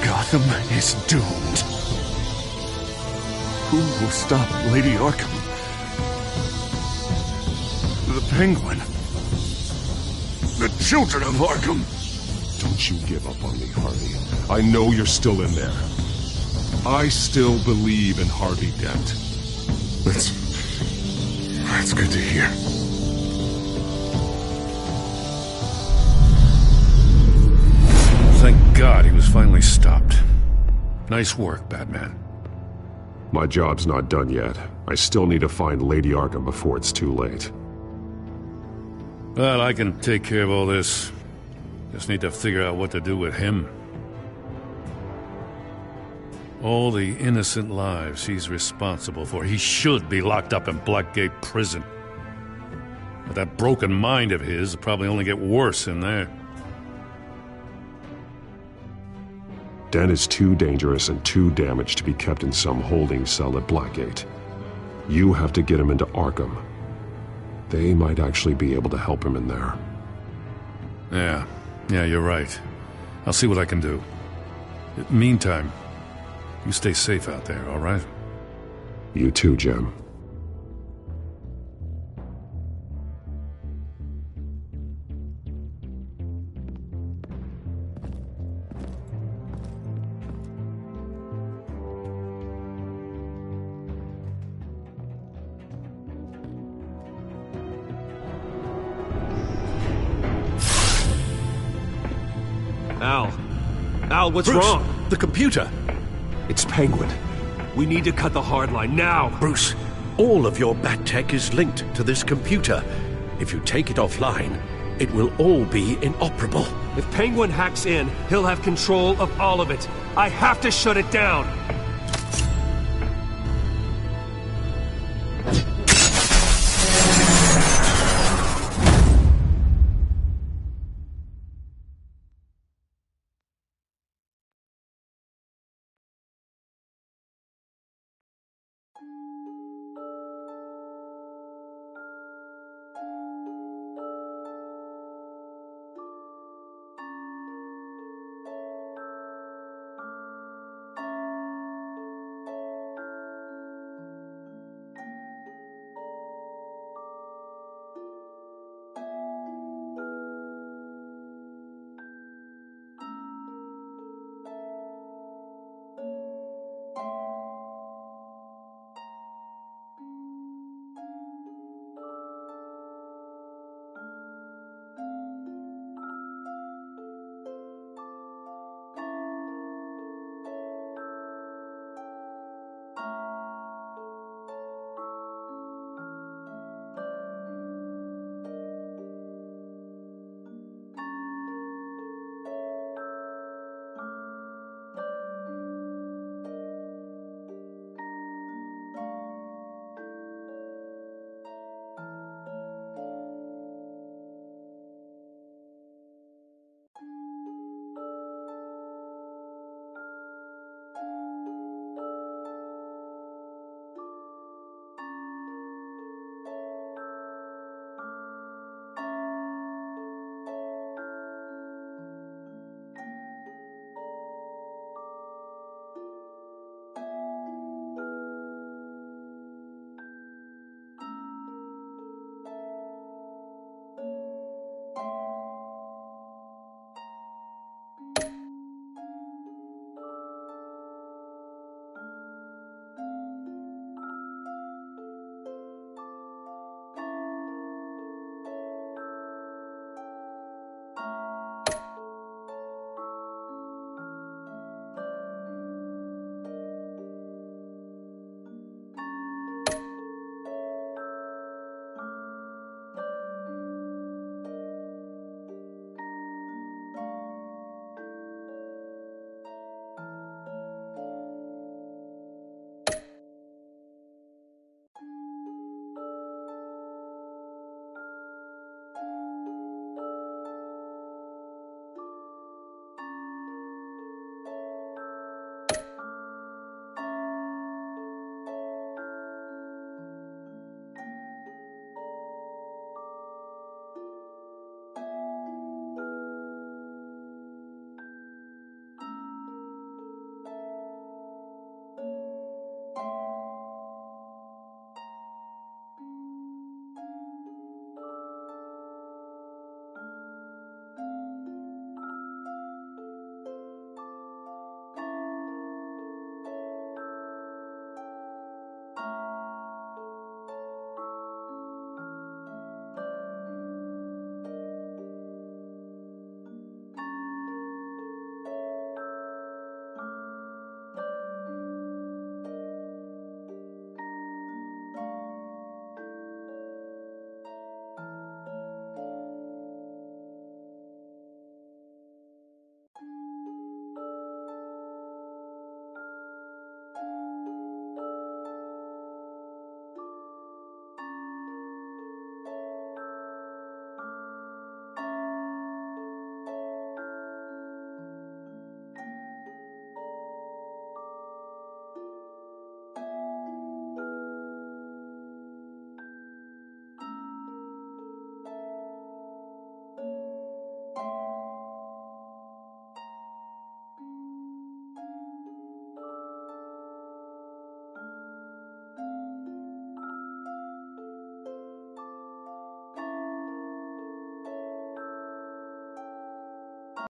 Gotham is doomed. Who will stop Lady Arkham? The Penguin. The children of Arkham. Don't you give up on me, Harvey. I know you're still in there. I still believe in Harvey Dent. That's. That's good to hear. God he was finally stopped. Nice work, Batman. My job's not done yet. I still need to find Lady Arkham before it's too late. Well, I can take care of all this. Just need to figure out what to do with him. All the innocent lives he's responsible for. He should be locked up in Blackgate Prison. But that broken mind of his will probably only get worse in there. Dent is too dangerous and too damaged to be kept in some holding cell at Blackgate. You have to get him into Arkham. They might actually be able to help him in there. Yeah, yeah, you're right. I'll see what I can do. Meantime, you stay safe out there, all right? You too, Jim. What's Bruce, wrong? The computer. It's Penguin. We need to cut the hard line now. Bruce, all of your bat tech is linked to this computer. If you take it offline, it will all be inoperable. If Penguin hacks in, he'll have control of all of it. I have to shut it down.